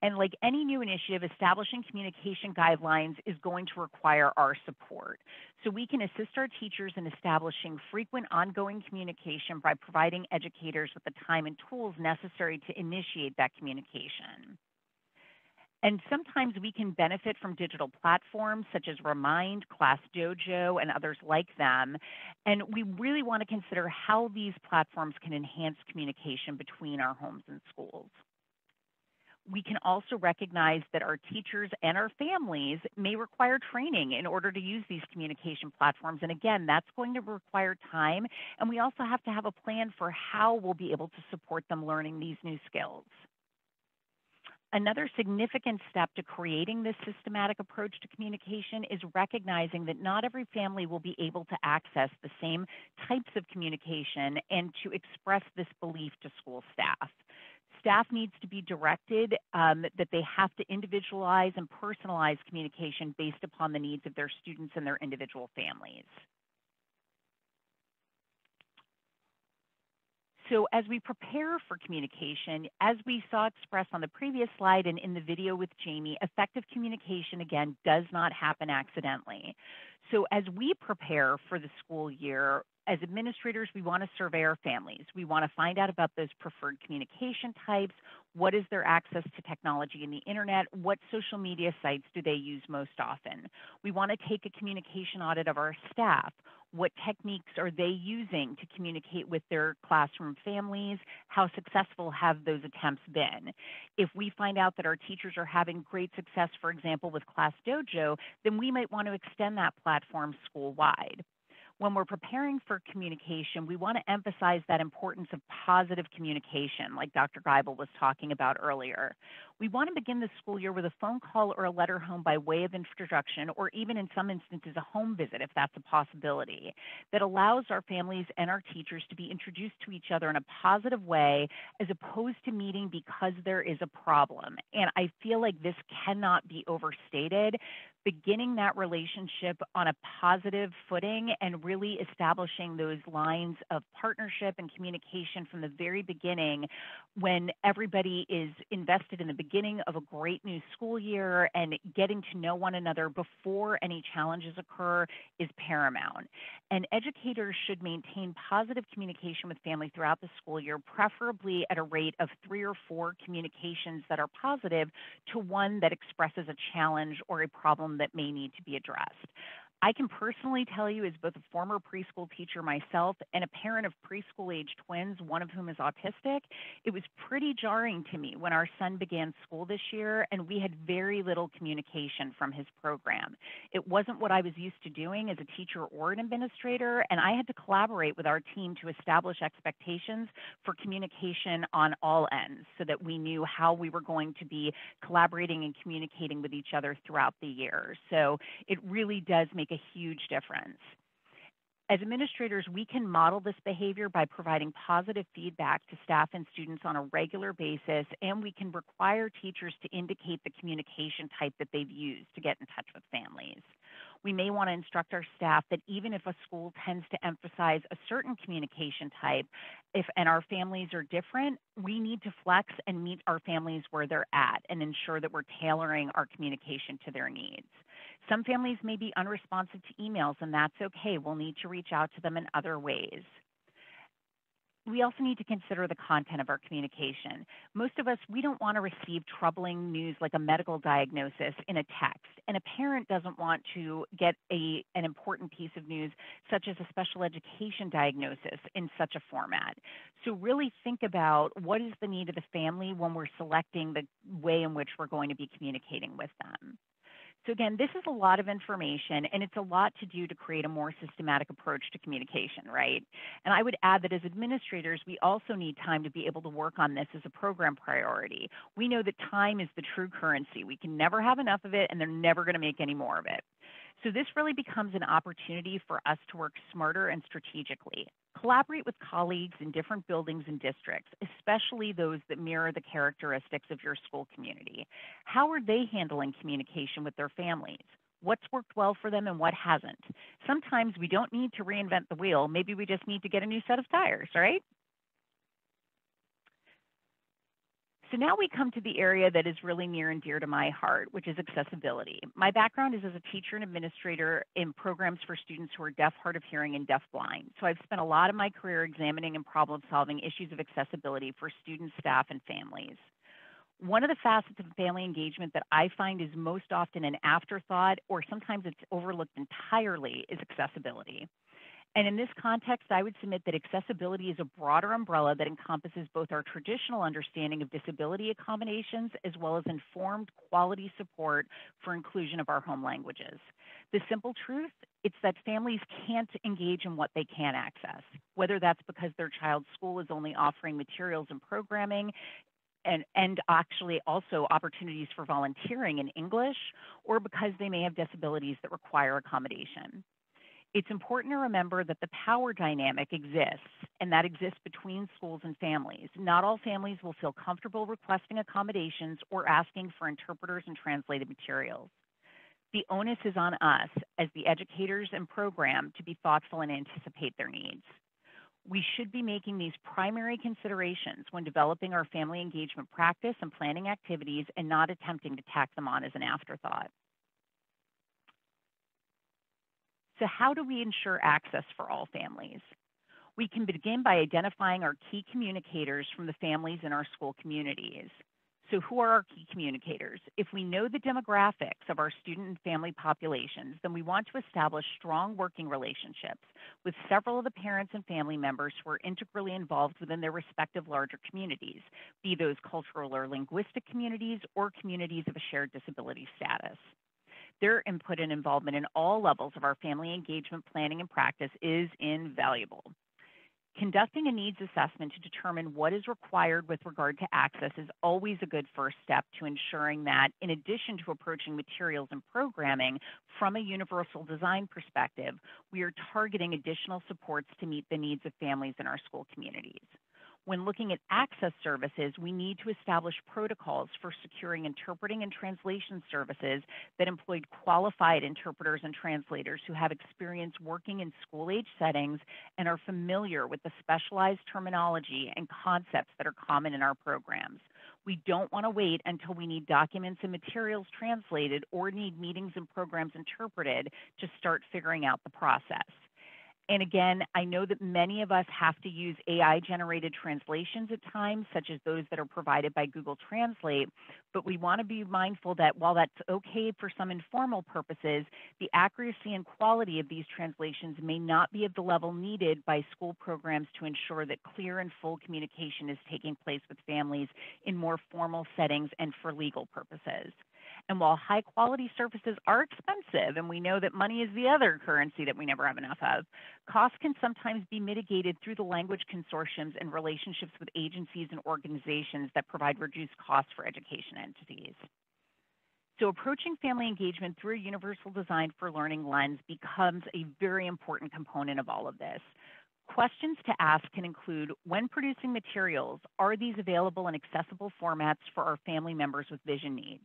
And like any new initiative, establishing communication guidelines is going to require our support. So we can assist our teachers in establishing frequent ongoing communication by providing educators with the time and tools necessary to initiate that communication. And sometimes we can benefit from digital platforms such as Remind, Class Dojo, and others like them. And we really want to consider how these platforms can enhance communication between our homes and schools. We can also recognize that our teachers and our families may require training in order to use these communication platforms. And again, that's going to require time. And we also have to have a plan for how we'll be able to support them learning these new skills. Another significant step to creating this systematic approach to communication is recognizing that not every family will be able to access the same types of communication and to express this belief to school staff. Staff needs to be directed um, that they have to individualize and personalize communication based upon the needs of their students and their individual families. So as we prepare for communication, as we saw expressed on the previous slide and in the video with Jamie, effective communication, again, does not happen accidentally. So as we prepare for the school year, as administrators, we want to survey our families. We want to find out about those preferred communication types. What is their access to technology and the internet? What social media sites do they use most often? We want to take a communication audit of our staff what techniques are they using to communicate with their classroom families? How successful have those attempts been? If we find out that our teachers are having great success, for example, with Class Dojo, then we might want to extend that platform school-wide when we're preparing for communication, we want to emphasize that importance of positive communication, like Dr. Geibel was talking about earlier. We want to begin the school year with a phone call or a letter home by way of introduction, or even in some instances, a home visit if that's a possibility, that allows our families and our teachers to be introduced to each other in a positive way as opposed to meeting because there is a problem. And I feel like this cannot be overstated beginning that relationship on a positive footing and really establishing those lines of partnership and communication from the very beginning when everybody is invested in the beginning of a great new school year and getting to know one another before any challenges occur is paramount. And educators should maintain positive communication with family throughout the school year, preferably at a rate of three or four communications that are positive to one that expresses a challenge or a problem that may need to be addressed. I can personally tell you, as both a former preschool teacher myself and a parent of preschool age twins, one of whom is autistic, it was pretty jarring to me when our son began school this year and we had very little communication from his program. It wasn't what I was used to doing as a teacher or an administrator, and I had to collaborate with our team to establish expectations for communication on all ends so that we knew how we were going to be collaborating and communicating with each other throughout the year. So it really does make a huge difference. As administrators, we can model this behavior by providing positive feedback to staff and students on a regular basis, and we can require teachers to indicate the communication type that they've used to get in touch with families. We may want to instruct our staff that even if a school tends to emphasize a certain communication type, if and our families are different, we need to flex and meet our families where they're at and ensure that we're tailoring our communication to their needs. Some families may be unresponsive to emails, and that's okay. We'll need to reach out to them in other ways. We also need to consider the content of our communication. Most of us, we don't want to receive troubling news like a medical diagnosis in a text, and a parent doesn't want to get a, an important piece of news such as a special education diagnosis in such a format. So really think about what is the need of the family when we're selecting the way in which we're going to be communicating with them. So again, this is a lot of information and it's a lot to do to create a more systematic approach to communication, right? And I would add that as administrators, we also need time to be able to work on this as a program priority. We know that time is the true currency. We can never have enough of it and they're never gonna make any more of it. So this really becomes an opportunity for us to work smarter and strategically. Collaborate with colleagues in different buildings and districts, especially those that mirror the characteristics of your school community. How are they handling communication with their families? What's worked well for them and what hasn't? Sometimes we don't need to reinvent the wheel. Maybe we just need to get a new set of tires, right? So now we come to the area that is really near and dear to my heart, which is accessibility. My background is as a teacher and administrator in programs for students who are deaf, hard of hearing, and deaf-blind. So I've spent a lot of my career examining and problem-solving issues of accessibility for students, staff, and families. One of the facets of family engagement that I find is most often an afterthought, or sometimes it's overlooked entirely, is accessibility. And in this context, I would submit that accessibility is a broader umbrella that encompasses both our traditional understanding of disability accommodations as well as informed quality support for inclusion of our home languages. The simple truth, it's that families can't engage in what they can't access, whether that's because their child's school is only offering materials and programming and, and actually also opportunities for volunteering in English or because they may have disabilities that require accommodation. It's important to remember that the power dynamic exists and that exists between schools and families. Not all families will feel comfortable requesting accommodations or asking for interpreters and translated materials. The onus is on us as the educators and program to be thoughtful and anticipate their needs. We should be making these primary considerations when developing our family engagement practice and planning activities and not attempting to tack them on as an afterthought. So how do we ensure access for all families? We can begin by identifying our key communicators from the families in our school communities. So who are our key communicators? If we know the demographics of our student and family populations, then we want to establish strong working relationships with several of the parents and family members who are integrally involved within their respective larger communities, be those cultural or linguistic communities or communities of a shared disability status. Their input and involvement in all levels of our family engagement planning and practice is invaluable. Conducting a needs assessment to determine what is required with regard to access is always a good first step to ensuring that, in addition to approaching materials and programming from a universal design perspective, we are targeting additional supports to meet the needs of families in our school communities. When looking at access services, we need to establish protocols for securing interpreting and translation services that employ qualified interpreters and translators who have experience working in school age settings and are familiar with the specialized terminology and concepts that are common in our programs. We don't want to wait until we need documents and materials translated or need meetings and programs interpreted to start figuring out the process. And again, I know that many of us have to use AI generated translations at times, such as those that are provided by Google Translate, but we want to be mindful that while that's okay for some informal purposes, the accuracy and quality of these translations may not be of the level needed by school programs to ensure that clear and full communication is taking place with families in more formal settings and for legal purposes. And while high quality services are expensive, and we know that money is the other currency that we never have enough of, costs can sometimes be mitigated through the language consortiums and relationships with agencies and organizations that provide reduced costs for education entities. So approaching family engagement through a universal design for learning lens becomes a very important component of all of this. Questions to ask can include when producing materials, are these available in accessible formats for our family members with vision needs?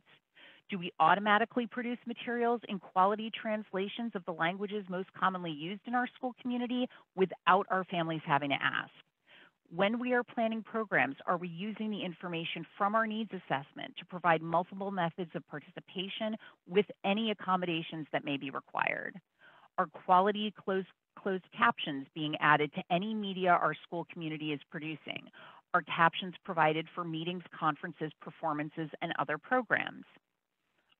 Do we automatically produce materials in quality translations of the languages most commonly used in our school community without our families having to ask? When we are planning programs, are we using the information from our needs assessment to provide multiple methods of participation with any accommodations that may be required? Are quality closed, closed captions being added to any media our school community is producing? Are captions provided for meetings, conferences, performances, and other programs?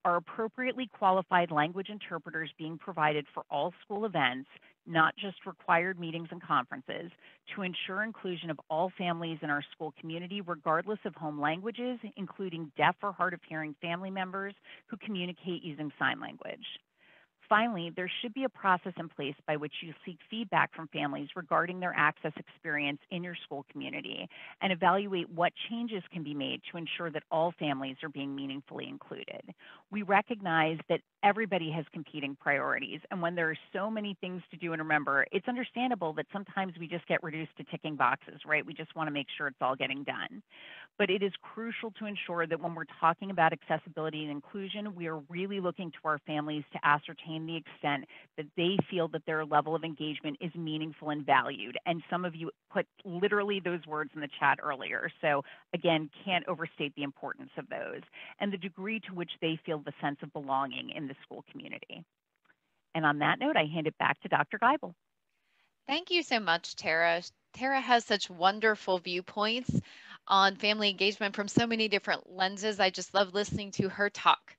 Are appropriately qualified language interpreters being provided for all school events, not just required meetings and conferences, to ensure inclusion of all families in our school community, regardless of home languages, including deaf or hard of hearing family members who communicate using sign language. Finally, there should be a process in place by which you seek feedback from families regarding their access experience in your school community and evaluate what changes can be made to ensure that all families are being meaningfully included. We recognize that everybody has competing priorities, and when there are so many things to do and remember, it's understandable that sometimes we just get reduced to ticking boxes, right? We just want to make sure it's all getting done. But it is crucial to ensure that when we're talking about accessibility and inclusion, we are really looking to our families to ascertain the extent that they feel that their level of engagement is meaningful and valued. And some of you put literally those words in the chat earlier. So again, can't overstate the importance of those and the degree to which they feel the sense of belonging in the school community. And on that note, I hand it back to Dr. Geibel. Thank you so much, Tara. Tara has such wonderful viewpoints on family engagement from so many different lenses. I just love listening to her talk.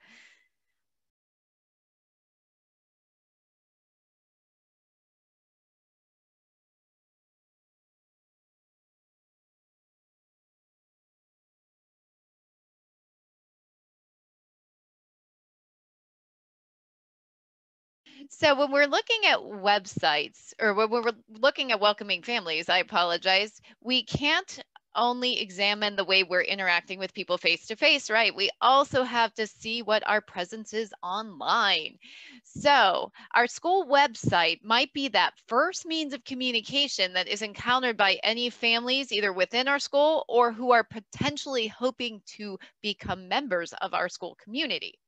So when we're looking at websites or when we're looking at welcoming families, I apologize, we can't only examine the way we're interacting with people face to face, right? We also have to see what our presence is online. So, our school website might be that first means of communication that is encountered by any families, either within our school or who are potentially hoping to become members of our school community.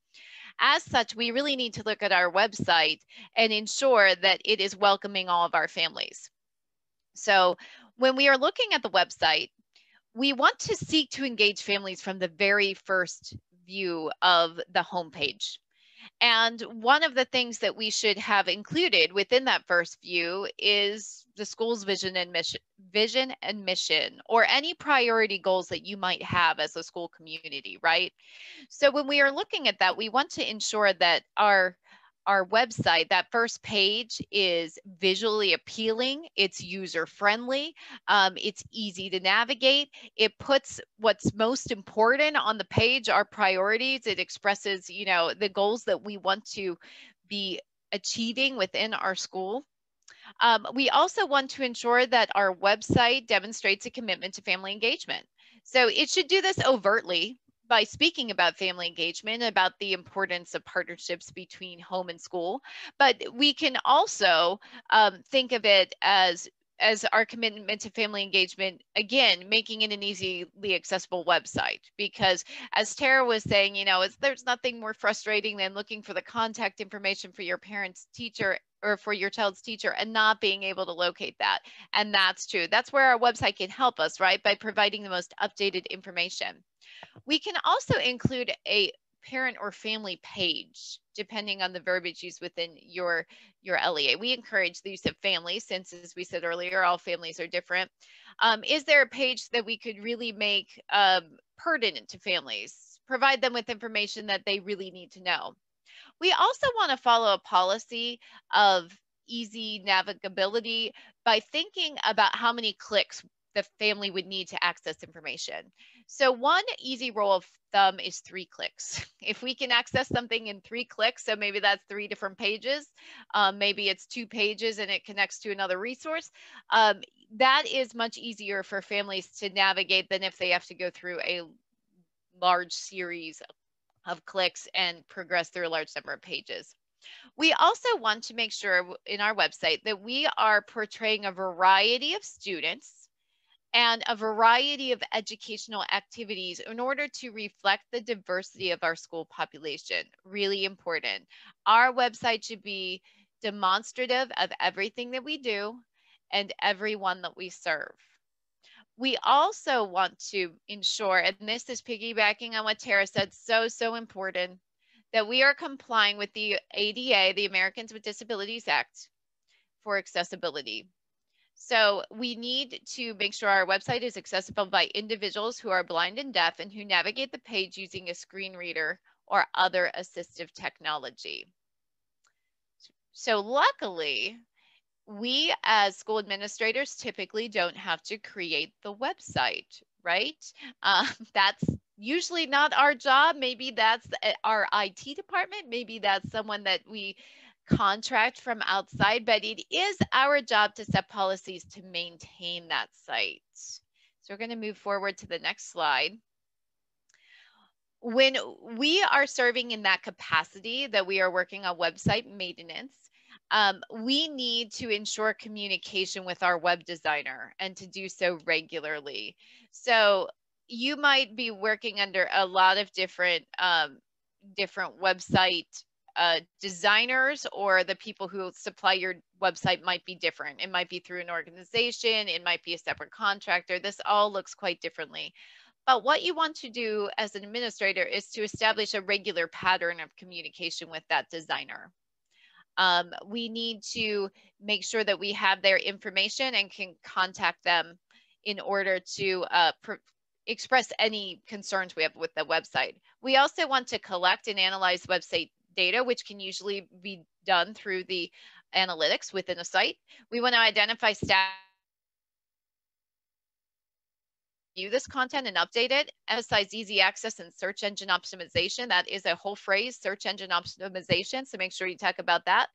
As such, we really need to look at our website and ensure that it is welcoming all of our families. So, when we are looking at the website, we want to seek to engage families from the very first view of the homepage. And one of the things that we should have included within that first view is the school's vision and mission, vision and mission, or any priority goals that you might have as a school community, right? So when we are looking at that, we want to ensure that our our website, that first page is visually appealing, it's user friendly, um, it's easy to navigate. It puts what's most important on the page, our priorities. It expresses, you know, the goals that we want to be achieving within our school. Um, we also want to ensure that our website demonstrates a commitment to family engagement. So it should do this overtly, by speaking about family engagement, about the importance of partnerships between home and school. But we can also um, think of it as as our commitment to family engagement again making it an easily accessible website because as tara was saying you know there's nothing more frustrating than looking for the contact information for your parents teacher or for your child's teacher and not being able to locate that and that's true that's where our website can help us right by providing the most updated information we can also include a parent or family page, depending on the verbiage used within your, your LEA. We encourage the use of family since, as we said earlier, all families are different. Um, is there a page that we could really make um, pertinent to families, provide them with information that they really need to know? We also want to follow a policy of easy navigability by thinking about how many clicks the family would need to access information. So one easy rule of thumb is three clicks. [laughs] If we can access something in three clicks, so maybe that's three different pages, um, maybe it's two pages and it connects to another resource, um, that is much easier for families to navigate than if they have to go through a large series of clicks and progress through a large number of pages. We also want to make sure in our website that we are portraying a variety of students and a variety of educational activities in order to reflect the diversity of our school population. Really important. Our website should be demonstrative of everything that we do and everyone that we serve. We also want to ensure, and this is piggybacking on what Tara said, so, so important, that we are complying with the ADA, the Americans with Disabilities Act, for accessibility. So we need to make sure our website is accessible by individuals who are blind and deaf and who navigate the page using a screen reader or other assistive technology. So luckily, we as school administrators typically don't have to create the website, right? Uh, [laughs] that's usually not our job. Maybe that's our IT department. Maybe that's someone that we contract from outside, but it is our job to set policies to maintain that site. So we're going to move forward to the next slide. When we are serving in that capacity that we are working on website maintenance, um, we need to ensure communication with our web designer and to do so regularly. So you might be working under a lot of different um, different website uh, designers or the people who supply your website might be different. It might be through an organization, it might be a separate contractor. This all looks quite differently. But what you want to do as an administrator is to establish a regular pattern of communication with that designer. Um, we need to make sure that we have their information and can contact them in order to uh, express any concerns we have with the website. We also want to collect and analyze website data, which can usually be done through the analytics within a site. We want to identify staff this content and update it. Emphasize easy access and search engine optimization. That is a whole phrase, search engine optimization. So make sure you talk about that.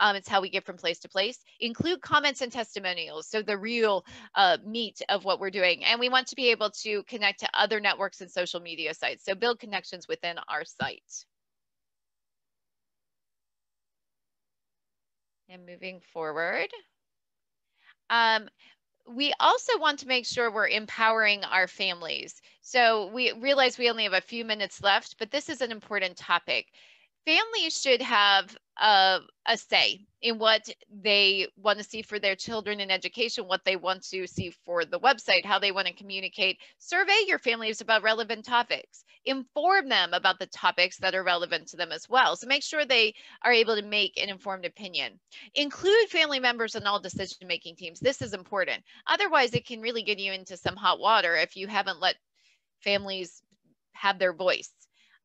Um, it's how we get from place to place. Include comments and testimonials. So the real uh, meat of what we're doing. And we want to be able to connect to other networks and social media sites. So build connections within our site. And moving forward. Um, we also want to make sure we're empowering our families. So we realize we only have a few minutes left, but this is an important topic. Families should have a, a say in what they want to see for their children in education, what they want to see for the website, how they want to communicate. Survey your families about relevant topics. Inform them about the topics that are relevant to them as well. So make sure they are able to make an informed opinion. Include family members in all decision making teams. This is important. Otherwise, it can really get you into some hot water if you haven't let families have their voice.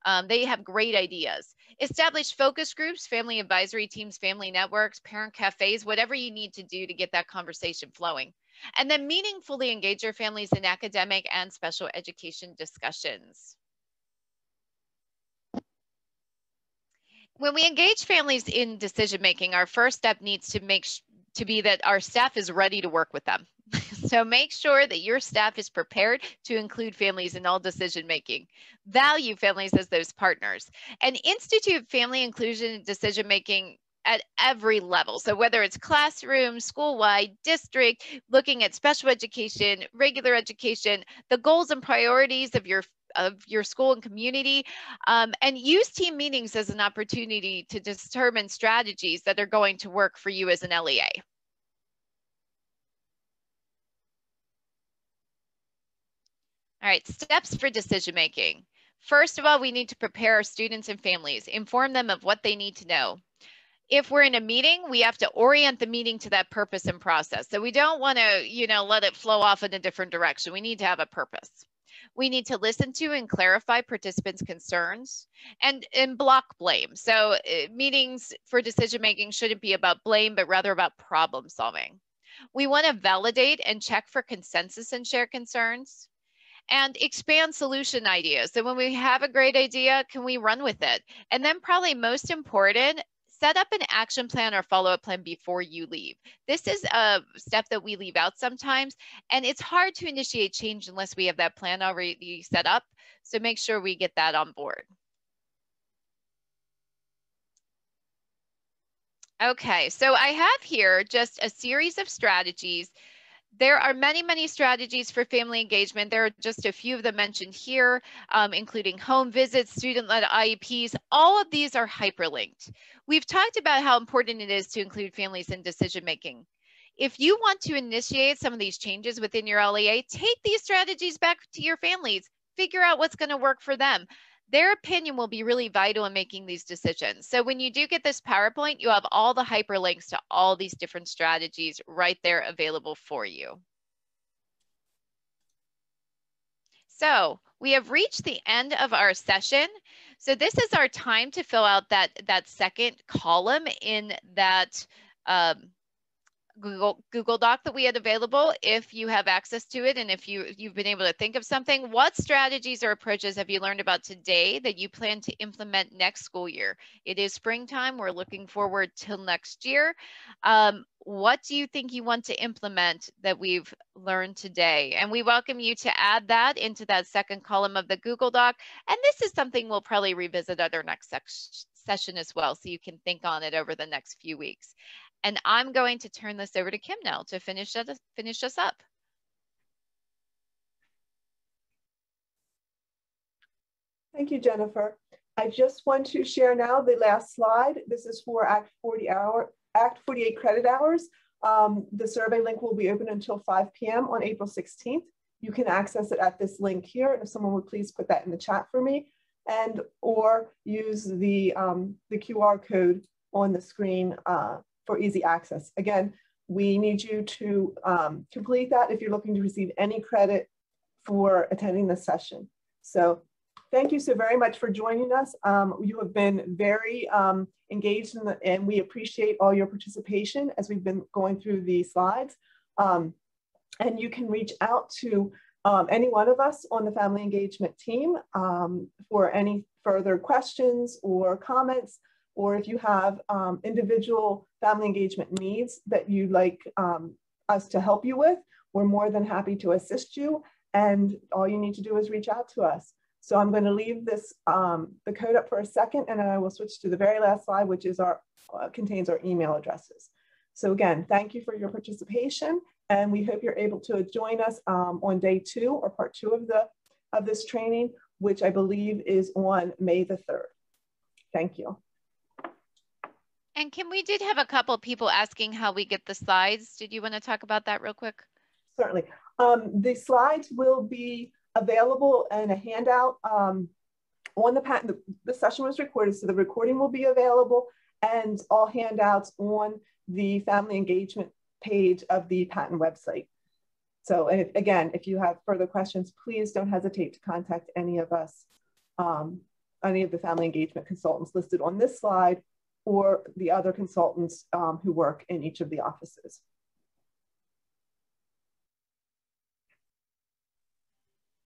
Um, they have great ideas. Establish focus groups, family advisory teams, family networks, parent cafes, whatever you need to do to get that conversation flowing. And then meaningfully engage your families in academic and special education discussions. When we engage families in decision making, our first step needs to make to be that our staff is ready to work with them. [laughs] so make sure that your staff is prepared to include families in all decision making. Value families as those partners and institute family inclusion and decision making at every level. So whether it's classroom, school-wide, district, looking at special education, regular education, the goals and priorities of your of your school and community, um, and use team meetings as an opportunity to determine strategies that are going to work for you as an LEA. All right, steps for decision making. First of all, we need to prepare our students and families, inform them of what they need to know. If we're in a meeting, we have to orient the meeting to that purpose and process. So we don't want to, you know, let it flow off in a different direction. We need to have a purpose. We need to listen to and clarify participants' concerns and, and block blame. So uh, meetings for decision making shouldn't be about blame, but rather about problem solving. We want to validate and check for consensus and share concerns and expand solution ideas. So when we have a great idea, can we run with it? And then probably most important, set up an action plan or follow-up plan before you leave. This is a step that we leave out sometimes, and it's hard to initiate change unless we have that plan already set up. So make sure we get that on board. Okay, so I have here just a series of strategies there are many, many strategies for family engagement. There are just a few of them mentioned here, um, including home visits, student-led IEPs. All of these are hyperlinked. We've talked about how important it is to include families in decision-making. If you want to initiate some of these changes within your LEA, take these strategies back to your families. Figure out what's going to work for them their opinion will be really vital in making these decisions. So when you do get this PowerPoint, you have all the hyperlinks to all these different strategies right there available for you. So we have reached the end of our session. So this is our time to fill out that, that second column in that um, Google Google Doc that we had available if you have access to it and if you you've been able to think of something what strategies or approaches have you learned about today that you plan to implement next school year? It is springtime. We're looking forward till next year. Um, what do you think you want to implement that we've learned today? And we welcome you to add that into that second column of the Google Doc. And this is something we'll probably revisit at our next session as well so you can think on it over the next few weeks and I'm going to turn this over to Kim now to finish, us, finish us up. Thank you, Jennifer. I just want to share now the last slide. This is for Act 40 hour, Act 48 credit hours. Um, the survey link will be open until 5 p.m. on April 16th. You can access it at this link here. And if someone would please put that in the chat for me and or use the, um, the QR code on the screen uh, for easy access. Again, we need you to um, complete that if you're looking to receive any credit for attending this session. So thank you so very much for joining us. Um, you have been very um, engaged the, and we appreciate all your participation as we've been going through the slides. Um, and you can reach out to um, any one of us on the family engagement team um, for any further questions or comments, or if you have um, individual family engagement needs that you'd like um, us to help you with, we're more than happy to assist you. And all you need to do is reach out to us. So I'm going to leave this um, the code up for a second, and then I will switch to the very last slide, which is our uh, contains our email addresses. So again, thank you for your participation, and we hope you're able to join us um, on day two or part two of the of this training, which I believe is on May the 3rd. Thank you. And Kim, we did have a couple people asking how we get the slides. Did you want to talk about that real quick? Certainly. Um, the slides will be available in a handout um, on the PaTTAN. The, the session was recorded, so the recording will be available and all handouts on the family engagement page of the PaTTAN website. So if, again, if you have further questions, please don't hesitate to contact any of us, um, any of the family engagement consultants listed on this slide or the other consultants um, who work in each of the offices.